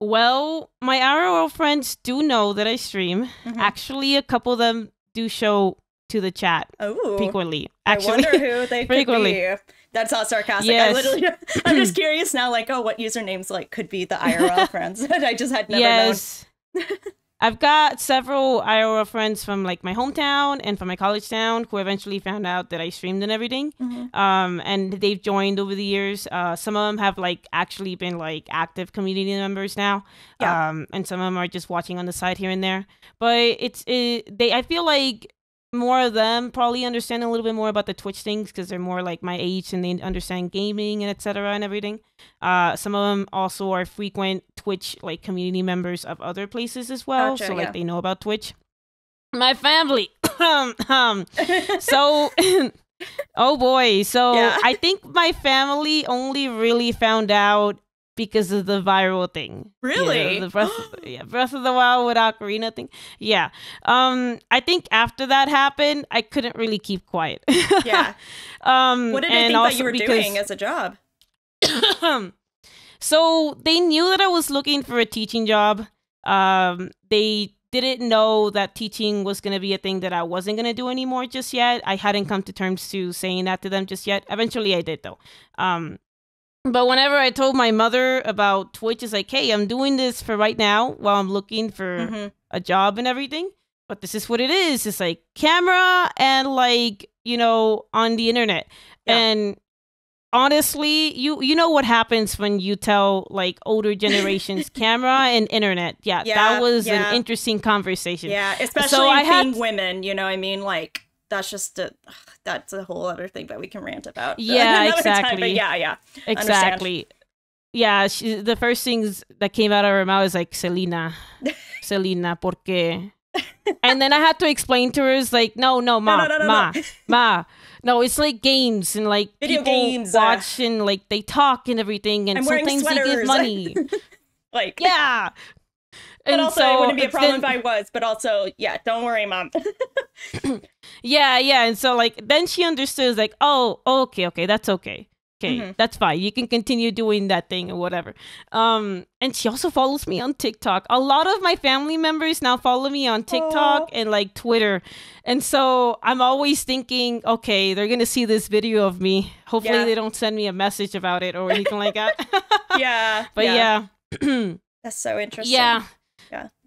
well my IRL friends do know that i stream Mhm. actually a couple of them do show to the chat oh frequently I actually wonder who they could Frequently. be. That's not sarcastic. Yes. I literally, I'm just curious now, like, oh, what usernames like could be the IRL friends that I just had never yes. I've got several IRL friends from like my hometown and from my college town who eventually found out that I streamed and everything. known. Um, and they've joined over the years. Uh, some of them have like actually been like active community members now. Yeah. Um, and some of them are just watching on the side here and there. But it's it, they. I feel like more of them probably understand a little bit more about the Twitch things because they're more like my age and they understand gaming and etc. and everything. Uh, some of them also are frequent Twitch like community members of other places as well, Gotcha, so like yeah. they know about Twitch. My family, um, so oh boy, so Yeah. I think my family only really found out because of the viral thing. You know, Really? the Breath, yeah, Breath of the Wild with Ocarina thing. Yeah. Um, I think after that happened, I couldn't really keep quiet. yeah. um, What did and think that you were because- doing as a job? so they knew that I was looking for a teaching job. Um, they didn't know that teaching was going to be a thing that I wasn't going to do anymore just yet. I hadn't come to terms to saying that to them just yet. Eventually, I did though. Um, but whenever I told my mother about Twitch, it's like, hey, I'm doing this for right now while I'm looking for Mhm. a job and everything. But this is what it is. It's like camera and like, you know, on the internet. Yeah. And honestly, you you know what happens when you tell like older generations camera and internet. Yeah, Yeah, that was yeah. an interesting conversation. Yeah, especially I being had- women. You know, what I mean, like that's just a that's a whole other thing that we can rant about. Yeah, another time, but exactly. yeah, yeah. Exactly. yeah, she, the first things that came out of her mouth is like Selena, Selena, porque. and then I had to explain to her, is like, no, no, ma, no, no, no, ma, ma. No, it's like games and like Video people games, uh, watch and like they talk and everything, and I'm sometimes they give money. like, yeah. but And also so it wouldn't be a problem then- if I was. But also, yeah, don't worry, mom. Yeah, yeah. And so like then she understood like, oh, okay, okay, that's okay. Okay, Mhm. that's fine. You can continue doing that thing or whatever. Um, and she also follows me on TikTok. A lot of my family members now follow me on TikTok Aw. and like Twitter. And so I'm always thinking, okay, they're gonna see this video of me. Hopefully Yeah. they don't send me a message about it or anything like that. yeah, but yeah. that's so interesting. Yeah.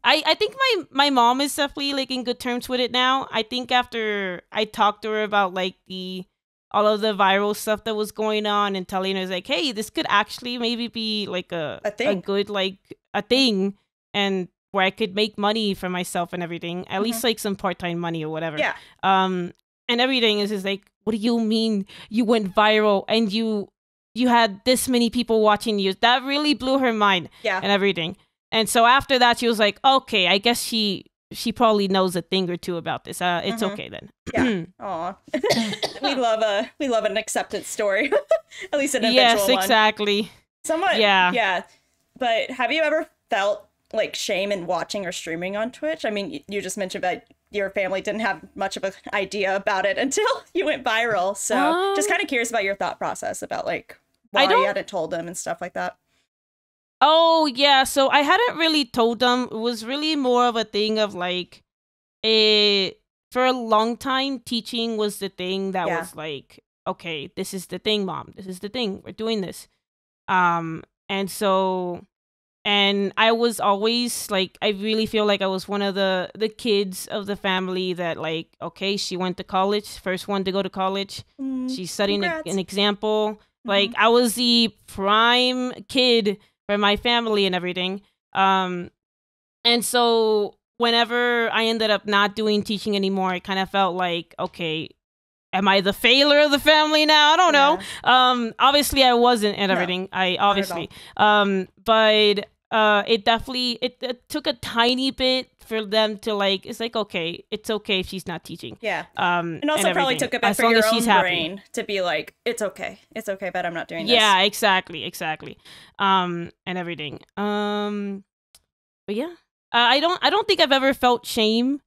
I, I think my, my mom is definitely like in good terms with it now. I think after I talked to her about like the all of the viral stuff that was going on and telling her like, hey, this could actually maybe be like a A thing. good like a thing and where I could make money for myself and everything. At least like some part time money or whatever. Yeah. Um and everything is just like, what do you mean you went viral and you you had this many people watching you? That really blew her mind Yeah. and everything. And so after that, she was like, "Okay, I guess she she probably knows a thing or two about this. Uh, it's Mhm. okay then." Yeah. Aw. we love a we love an acceptance story. At least an yes, one. exactly. Somewhat. Yeah. Yeah. But have you ever felt like shame in watching or streaming on Twitch? I mean, you just mentioned that your family didn't have much of an idea about it until you went viral. So Um, just kind of curious about your thought process about like why you hadn't told them and stuff like that. Oh yeah, so I hadn't really told them. It was really more of a thing of like, a for a long time teaching was the thing that Yeah. was like, okay, this is the thing, mom. This is the thing. We're doing this. Um, and so, and I was always like, I really feel like I was one of the the kids of the family that like, okay, she went to college, first one to go to college. Mm, She's setting a, an example. Like I was the prime kid for my family and everything. Um, and so whenever I ended up not doing teaching anymore, I kind of felt like, okay, am I the failure of the family now? I don't know. Um, obviously I wasn't and No, everything. I obviously, um, but uh, it definitely it, it took a tiny bit for them to like. It's like okay, it's okay if she's not teaching. Yeah. Um, And also probably took a bit as for your own happy. brain to be like, it's okay. It's okay, but I'm not doing this. Yeah, exactly, exactly. Um, and everything. Um, but yeah, uh, I don't, I don't think I've ever felt shame,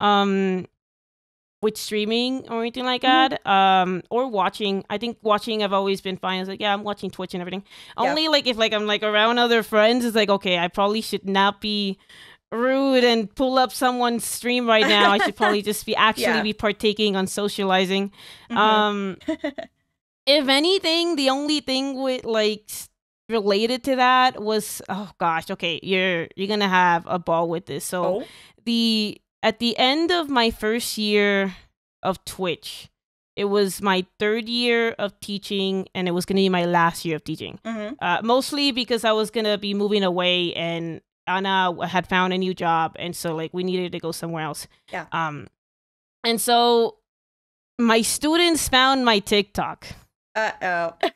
um, with streaming or anything like Mhm. that. Um, or watching. I think watching, I've always been fine. It's like, yeah, I'm watching Twitch and everything. Yeah. Only like if like I'm like around other friends, it's like, okay, I probably should not be rude and pull up someone's stream right now. I should probably just be actually Yeah. be partaking on socializing. Mhm. Um, if anything, the only thing with like related to that was oh gosh, okay, you're you're gonna have a ball with this. So oh. the at the end of my first year of Twitch, it was my third year of teaching, and it was gonna be my last year of teaching. Mhm. Uh, mostly because I was gonna be moving away, and Ana had found a new job, and so like we needed to go somewhere else. Yeah. Um, and so my students found my TikTok. Uh oh.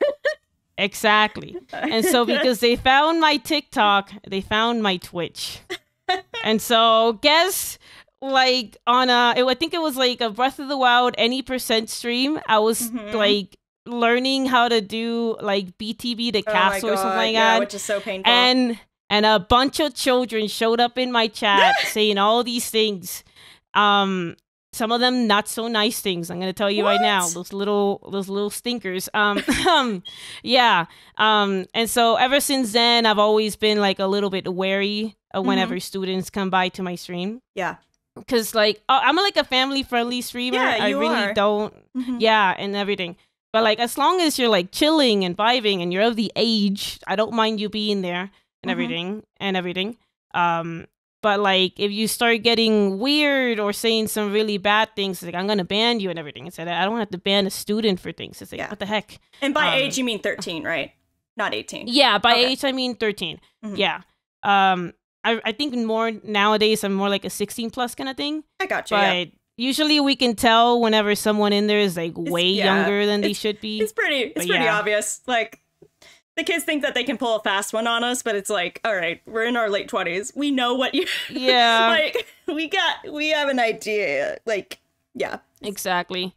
Exactly. And so because they found my TikTok, they found my Twitch. and so guess like on a it, I think it was like a Breath of the Wild any percent stream, I was Mhm. like learning how to do like BTB the Oh castle or something like yeah, that. which is so painful. and and a bunch of children showed up in my chat saying all these things. Um some of them not so nice things. I'm gonna tell you right now. Those little those little stinkers. Um, yeah. Um and so ever since then I've always been like a little bit wary of whenever students come by to my stream. yeah. Cause like uh, I'm like a family friendly streamer. Yeah, you I really are. don't Mhm. yeah, and everything. But like as long as you're like chilling and vibing and you're of the age, I don't mind you being there and Mhm. everything and everything. Um but like if you start getting weird or saying some really bad things, like I'm gonna ban you and everything. Instead, I don't have to ban a student for things. It's like Yeah. what the heck? And by Um, age, you mean 13, right? Not 18. Yeah, by Okay. age I mean 13. Mhm. Yeah. Um I I think more nowadays I'm more like a 16 plus kind of thing. I got you. But yeah. usually we can tell whenever someone in there is like way yeah, younger than they should be. It's pretty. It's but pretty obvious. Like, the kids think that they can pull a fast one on us, but it's like, all right, we're in our late twenties. We know what you. Yeah. like we got, we have an idea. Like, yeah, Exactly.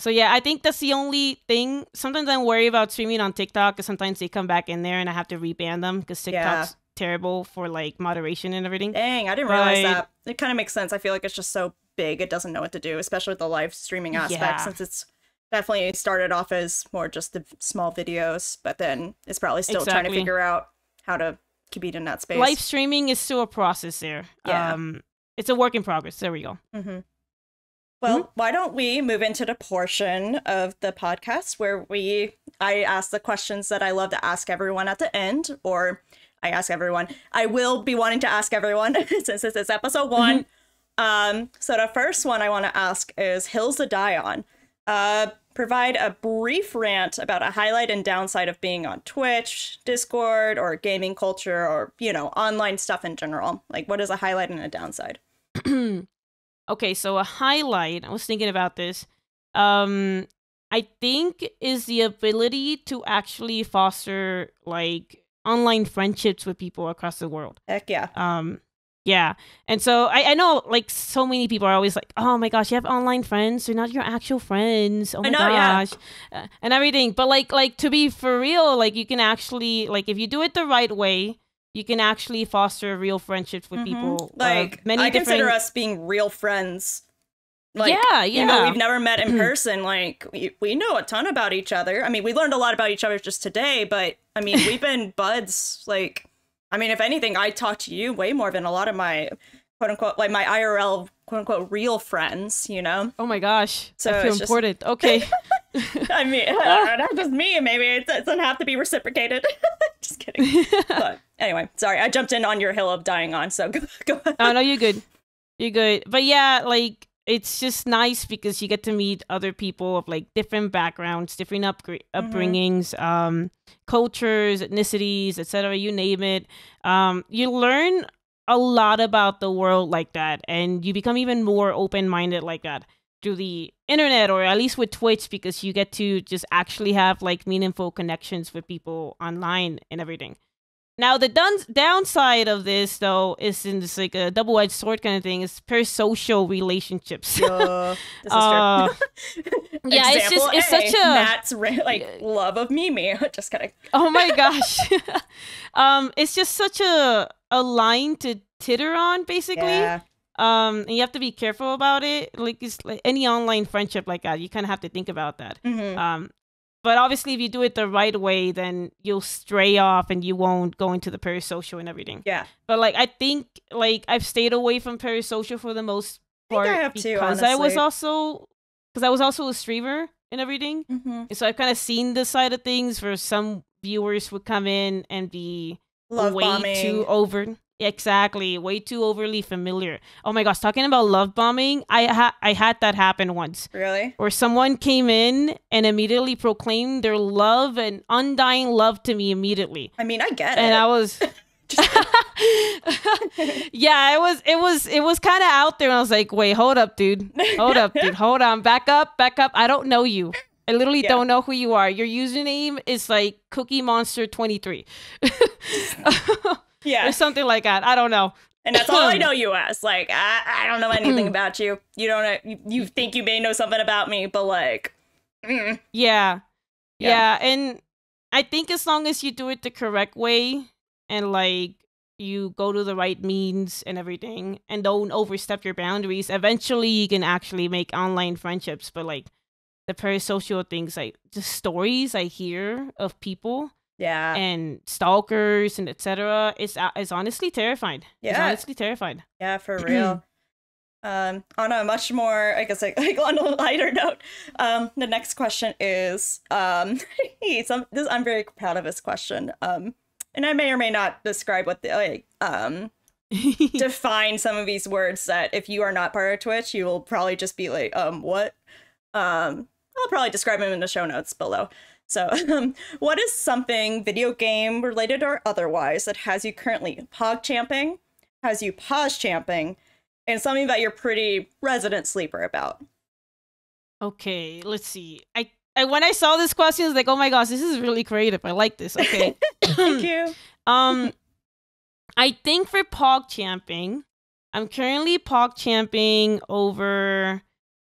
So yeah, I think that's the only thing. Sometimes I'm worried about streaming on TikTok because sometimes they come back in there and I have to reban them because TikTok's terrible for like moderation and everything. Dang, I didn't realize Right. that. It kind of makes sense. I feel like it's just so big, it doesn't know what to do, especially with the live streaming aspect, Yeah. since it's definitely started off as more just the small videos, but then it's probably still trying to figure out how to compete in that space. Live streaming is still a process there. Yeah. Um, it's a work in progress. There we go. hmm Well, Mm-hmm. why don't we move into the portion of the podcast where we I ask the questions that I love to ask everyone at the end, or I ask everyone. I will be wanting to ask everyone since this is episode one. Um, so the first one I want to ask is Hills to Die On. Uh, provide a brief rant about a highlight and downside of being on Twitch, Discord, or gaming culture, or you know, online stuff in general. Like, what is a highlight and a downside? Okay, so a highlight, I was thinking about this. Um I think is the ability to actually foster like online friendships with people across the world. Heck yeah. Um yeah. And so I, I know like so many people are always like, Oh my gosh, you have online friends, they're not your actual friends. Oh my know, yeah. gosh. Uh, and everything. But like like to be for real, like you can actually like if you do it the right way, you can actually foster real friendships with Mhm. people. Like many I consider us being real friends. Like yeah, yeah. even though we've never met in person, like we, we know a ton about each other. I mean, we learned a lot about each other just today, but I mean, we've been buds. Like, I mean, if anything, I talk to you way more than a lot of my quote unquote like my IRL quote unquote real friends. You know, Oh my gosh. So I feel it's just- important. Okay. I mean, not just me. Maybe it doesn't have to be reciprocated. just kidding. But anyway, sorry, I jumped in on your hill of dying on. So go, go ahead. oh no, you're good. You're good. But yeah, like it's just nice because you get to meet other people of like different backgrounds, different upgra- Mhm. upbringings, um, cultures, ethnicities, etc. You name it. Um, you learn a lot about the world like that, and you become even more open-minded like that through the internet or at least with Twitch because you get to just actually have like meaningful connections with people online and everything. Now the dun- downside of this though is in this like a double-edged sword kind of thing is parasocial relationships. Yo, this is Uh, true. yeah, it's just- it's A, such a- Matt's like love of Mimi. Just kidding. oh my gosh. um it's just such a a line to titter on basically. Yeah. Um and you have to be careful about it. Like it's like any online friendship like that, you kind of have to think about that. Mhm. Um but obviously if you do it the right way then you'll stray off and you won't go into the parasocial and everything. Yeah. But like I think like I've stayed away from parasocial for the most think I part have too, because I was also because I was also a streamer and everything. Mm-hmm. And so I've kind of seen this side of things where some viewers would come in and be Love way bombing. too over exactly way too overly familiar. Oh my gosh, talking about love bombing, I ha- I had that happen once really? where someone came in and immediately proclaimed their love and undying love to me immediately. I mean, I get And it. And I was Yeah, it was it was it was kind of out there and I was like, "Wait, hold up, dude. Hold up, dude. Hold on. Back up. Back up. I don't know you. I literally Yeah. don't know who you are. Your username is like Cookie Monster 23 yeah. or something like that. I don't know. And that's all I know you as. Like, I, I don't know anything about you. You don't know, you, you think you may know something about me, but like, mm, Yeah. Yeah. yeah. And I think as long as you do it the correct way and like you go to the right means and everything and don't overstep your boundaries, eventually you can actually make online friendships. But like the parasocial things, like the stories I hear of people yeah. and stalkers and etc. is uh, is honestly terrifying. It's Yeah. honestly terrified. Yeah, for real. um, on a much more, I guess, like, like on a lighter note, um, the next question is, um, some, this, I'm very proud of this question. Um, and I may or may not describe what the, like, um, define some of these words that if you are not part of Twitch, you will probably just be like, um, what? Um, I'll probably describe them in the show notes below. So, um, what is something video game related or otherwise that has you currently pog champing, has you pause champing, and something that you're pretty resident sleeper about? Okay, let's see. I I, when I saw this question, I was like, oh my gosh, this is really creative. I like this. Okay. Thank you. Um, I think for Pog Champing, I'm currently Pog Champing over.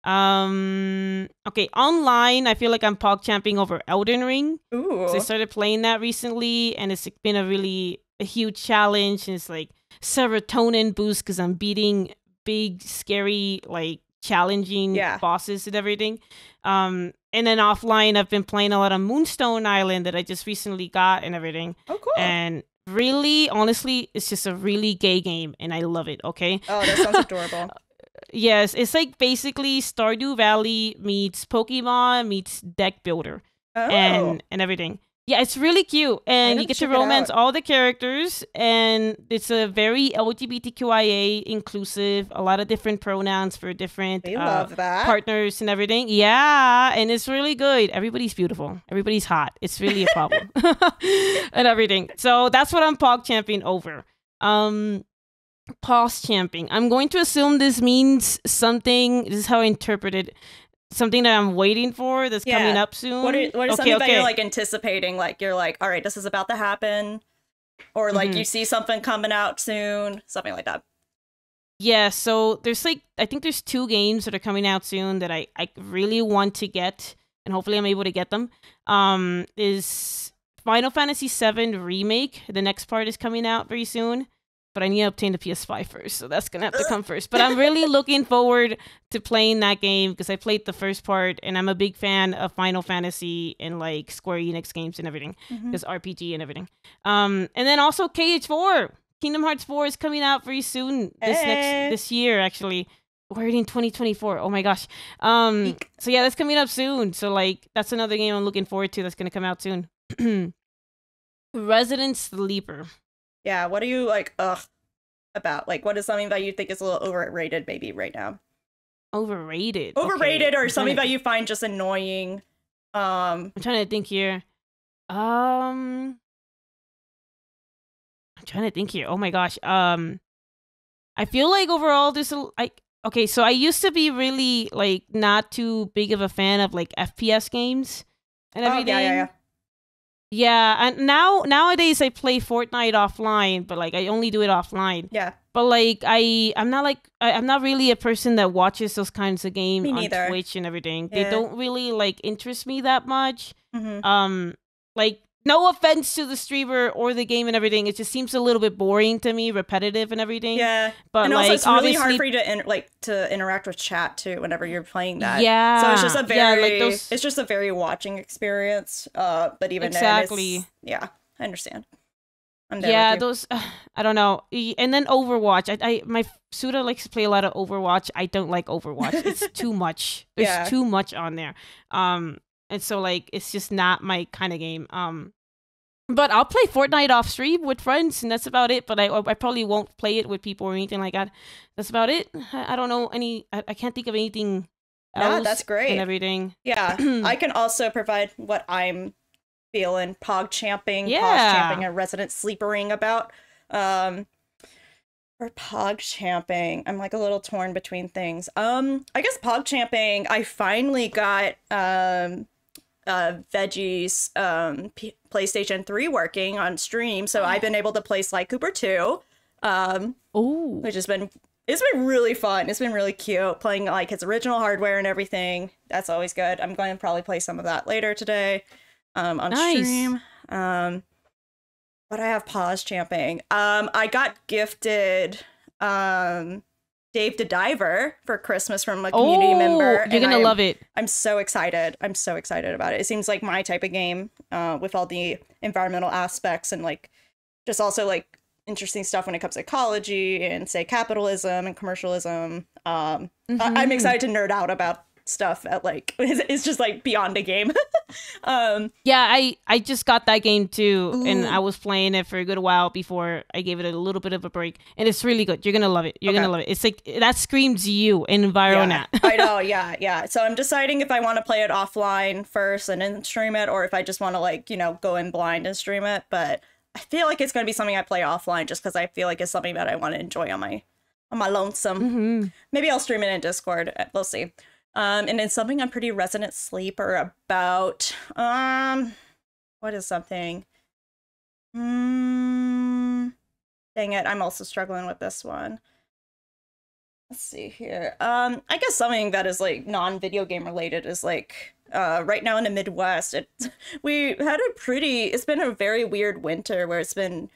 Um, okay, online, I feel like I'm Pog Champing over Elden Ring. Ooh. So I started playing that recently, and it's been a really a huge challenge. And it's like serotonin boost because I'm beating big, scary, like challenging Yeah. bosses and everything. Um, and then offline, I've been playing a lot of Moonstone Island that I just recently got and everything. oh, cool. And really, honestly, it's just a really gay game, and I love it. Okay. oh, that sounds adorable. Yes, it's like basically Stardew Valley meets Pokemon meets deck builder Oh. and and everything. Yeah, it's really cute, and you get to to check it romance all the characters, and it's a very LGBTQIA inclusive. A lot of different pronouns for different uh, partners and everything. Yeah, and it's really good. Everybody's beautiful. Everybody's hot. It's really a problem and everything. So that's what I'm pog champing over. Um, pause champing. I'm going to assume this means something. This is how I interpret it. Something that I'm waiting for that's coming up soon. What is, what is okay, something that you're like anticipating? Like you're like, all right, this is about to happen, or like Mhm. you see something coming out soon, something like that. Yeah, so there's like I think there's two games that are coming out soon that I I really want to get and hopefully I'm able to get them. Um is Final Fantasy VII remake. The next part is coming out very soon, but I need to obtain the PS5 first, so that's going to have to come first. But I'm really looking forward to playing that game because I played the first part and I'm a big fan of Final Fantasy and like Square Enix games and everything Mhm. RPG and everything. Um, and then also KH4, Kingdom Hearts 4 is coming out very soon this Hey. next this year actually. We're already in 2024. Oh my gosh. Um, Eek. so yeah, that's coming up soon. So like that's another game I'm looking forward to that's gonna come out soon. Resident Sleeper. Yeah. What are you like? Ugh. About like what is something that you think is a little overrated maybe right now? Overrated. Okay, Overrated I'm or something to- that you find just annoying? Um. I'm trying to think here. Um, I'm trying to think here. Oh my gosh. Um, I feel like overall there's a like. Okay, so I used to be really like not too big of a fan of like FPS games and Oh, everything. yeah, yeah, yeah. Yeah, and now nowadays I play Fortnite offline, but like I only do it offline. Yeah. But like I, I'm not like I, I'm not really a person that watches those kinds of games Me on neither. Twitch and everything. Yeah. They don't really like interest me that much. hmm Um, like no offense to the streamer or the game and everything, it just seems a little bit boring to me, repetitive and everything. Yeah. but and like also, it's really obviously, hard for you to in- like to interact with chat too whenever you're playing that. yeah. So it's just a very, yeah, like those. it's just a very watching experience. Uh, but even Exactly. then, yeah, I understand. Yeah, those. I don't know. And then Overwatch. I, I my Suda likes to play a lot of Overwatch. I don't like Overwatch. It's too much. There's Yeah. too much on there. Um, and so like it's just not my kind of game. Um, but I'll play Fortnite off stream with friends, and that's about it. But I I probably won't play it with people or anything like that. That's about it. I, I don't know any. I, I can't think of anything. Yeah, Else that's great. And everything. Yeah, I can also provide what I'm feeling pog champing, pog Yeah. champing, and resident sleepering about. Um, or pog champing, I'm like a little torn between things. Um, I guess pog champing, I finally got um, uh, Veggie's um P- PlayStation 3 working on stream, so I've been able to play Sly Cooper 2. Um, Oh, which has been it's been really fun. It's been really cute playing like his original hardware and everything. That's always good. I'm going to probably play some of that later today um, on Nice. stream. Um, but I have pause champing. Um, I got gifted um, Dave the Diver for Christmas from a community oh, member. You're gonna I'm- love it. I'm so excited. I'm so excited about it. It seems like my type of game uh, with all the environmental aspects and like just also like interesting stuff when it comes to ecology and say capitalism and commercialism. Um, I- I'm Mhm. excited to nerd out about stuff at like it's, just like beyond a game. um, Yeah, I I just got that game too, and I was playing it for a good while before I gave it a little bit of a break, and it's really good. You're gonna love it. You're Okay. gonna love it. It's like that screams you in yeah, I know, yeah, yeah. So I'm deciding if I want to play it offline first and then stream it, or if I just want to like you know go in blind and stream it. But I feel like it's gonna be something I play offline, just because I feel like it's something that I want to enjoy on my on my lonesome. hmm Maybe I'll stream it in Discord. We'll see. Um, and then something I'm pretty resident sleeper about. Um, what is something? Hmm. Dang it, I'm also struggling with this one. Let's see here. Um, I guess something that is like non-video game related is like uh, right now in the Midwest. It we had a pretty. It's been a very weird winter where it's been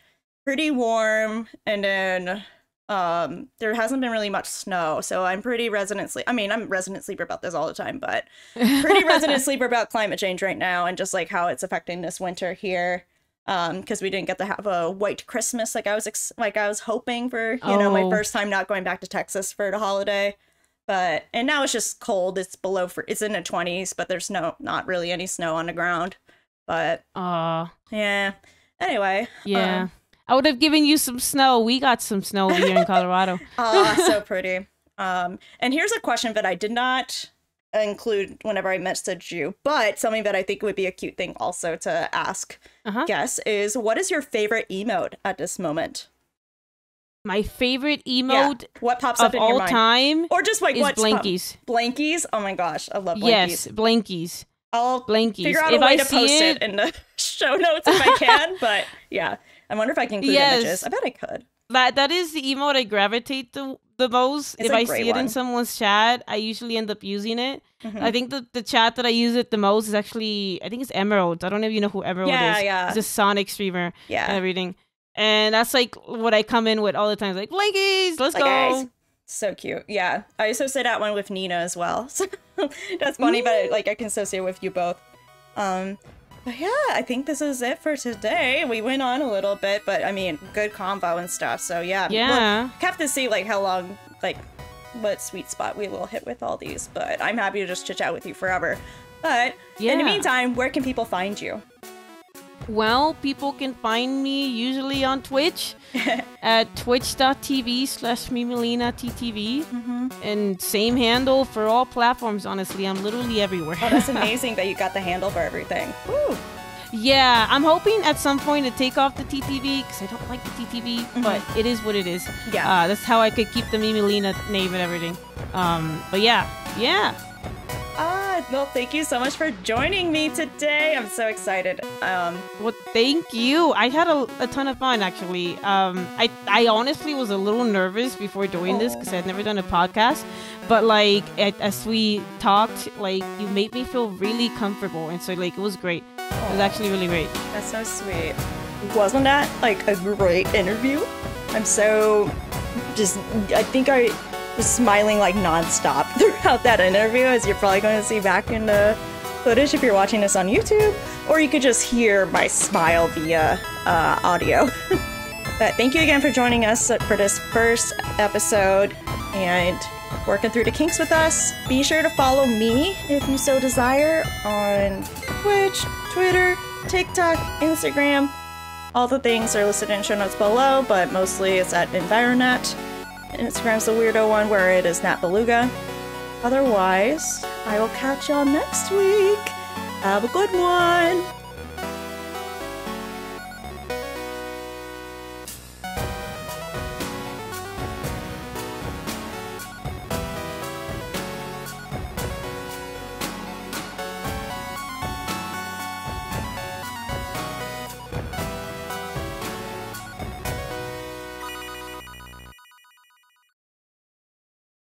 pretty warm, and then um, there hasn't been really much snow. So I'm pretty resident sleep. I mean, I'm resident sleeper about this all the time, but pretty resident sleeper about climate change right now and just like how it's affecting this winter here um because we didn't get to have a white christmas like i was ex- like i was hoping for you oh. know my oh. first time not going back to texas for the holiday but and now it's just cold it's below for it's in the 20s but there's no not really any snow on the ground but uh yeah anyway yeah um, i would have given you some snow we got some snow here in colorado oh so pretty um and here's a question that i did not include whenever I message you. But something that I think would be a cute thing also to ask uh-huh. guests is what is your favorite emote at this moment? My favorite emote yeah. what pops up in all time or just like what blankies. Pop- blankies? Oh my gosh, I love blankies. Yes, blankies. I'll blankies. figure out if a way I to post it... it in the show notes if I can. but yeah, I wonder if I can include yes. images. I bet I could. That that is the emote I gravitate to the most. It's if I see one. it in someone's chat, I usually end up using it. Mm-hmm. I think the, the chat that I use it the most is actually I think it's Emerald. I don't know if you know who Emerald yeah, is. Yeah, It's a Sonic streamer. Yeah. And everything. And that's like what I come in with all the time. It's like, Blankies, let's like, go. Guys. So cute. Yeah. I associate that one with Nina as well. So that's funny, mm. but like I can associate with you both. Um but yeah, I think this is it for today. We went on a little bit, but I mean, good combo and stuff. So yeah, yeah. We'll have to see like how long, like what sweet spot we will hit with all these. But I'm happy to just chit chat with you forever. But yeah. in the meantime, where can people find you? Well, people can find me usually on Twitch at twitch.tv slash TTV. Mm-hmm. And same handle for all platforms, honestly. I'm literally everywhere. oh, that's amazing that you got the handle for everything. Woo. Yeah, I'm hoping at some point to take off the TTV because I don't like the TTV, mm-hmm. but it is what it is. Yeah. Uh, that's how I could keep the MimiLena name and everything. Um, but yeah, yeah. Well, thank you so much for joining me today. I'm so excited. Um, well, thank you. I had a, a ton of fun actually. Um, I I honestly was a little nervous before doing this because I'd never done a podcast, but like it, as we talked, like you made me feel really comfortable, and so like it was great. It was actually really great. That's so sweet. Wasn't that like a great interview? I'm so just. I think I smiling like nonstop throughout that interview, as you're probably going to see back in the footage if you're watching this on YouTube, or you could just hear my smile via uh, audio. but thank you again for joining us for this first episode and working through the kinks with us. Be sure to follow me if you so desire on Twitch, Twitter, TikTok, Instagram. All the things are listed in show notes below, but mostly it's at EnviroNat. Instagram's the weirdo one where it is Nat Beluga. Otherwise, I will catch y'all next week. Have a good one.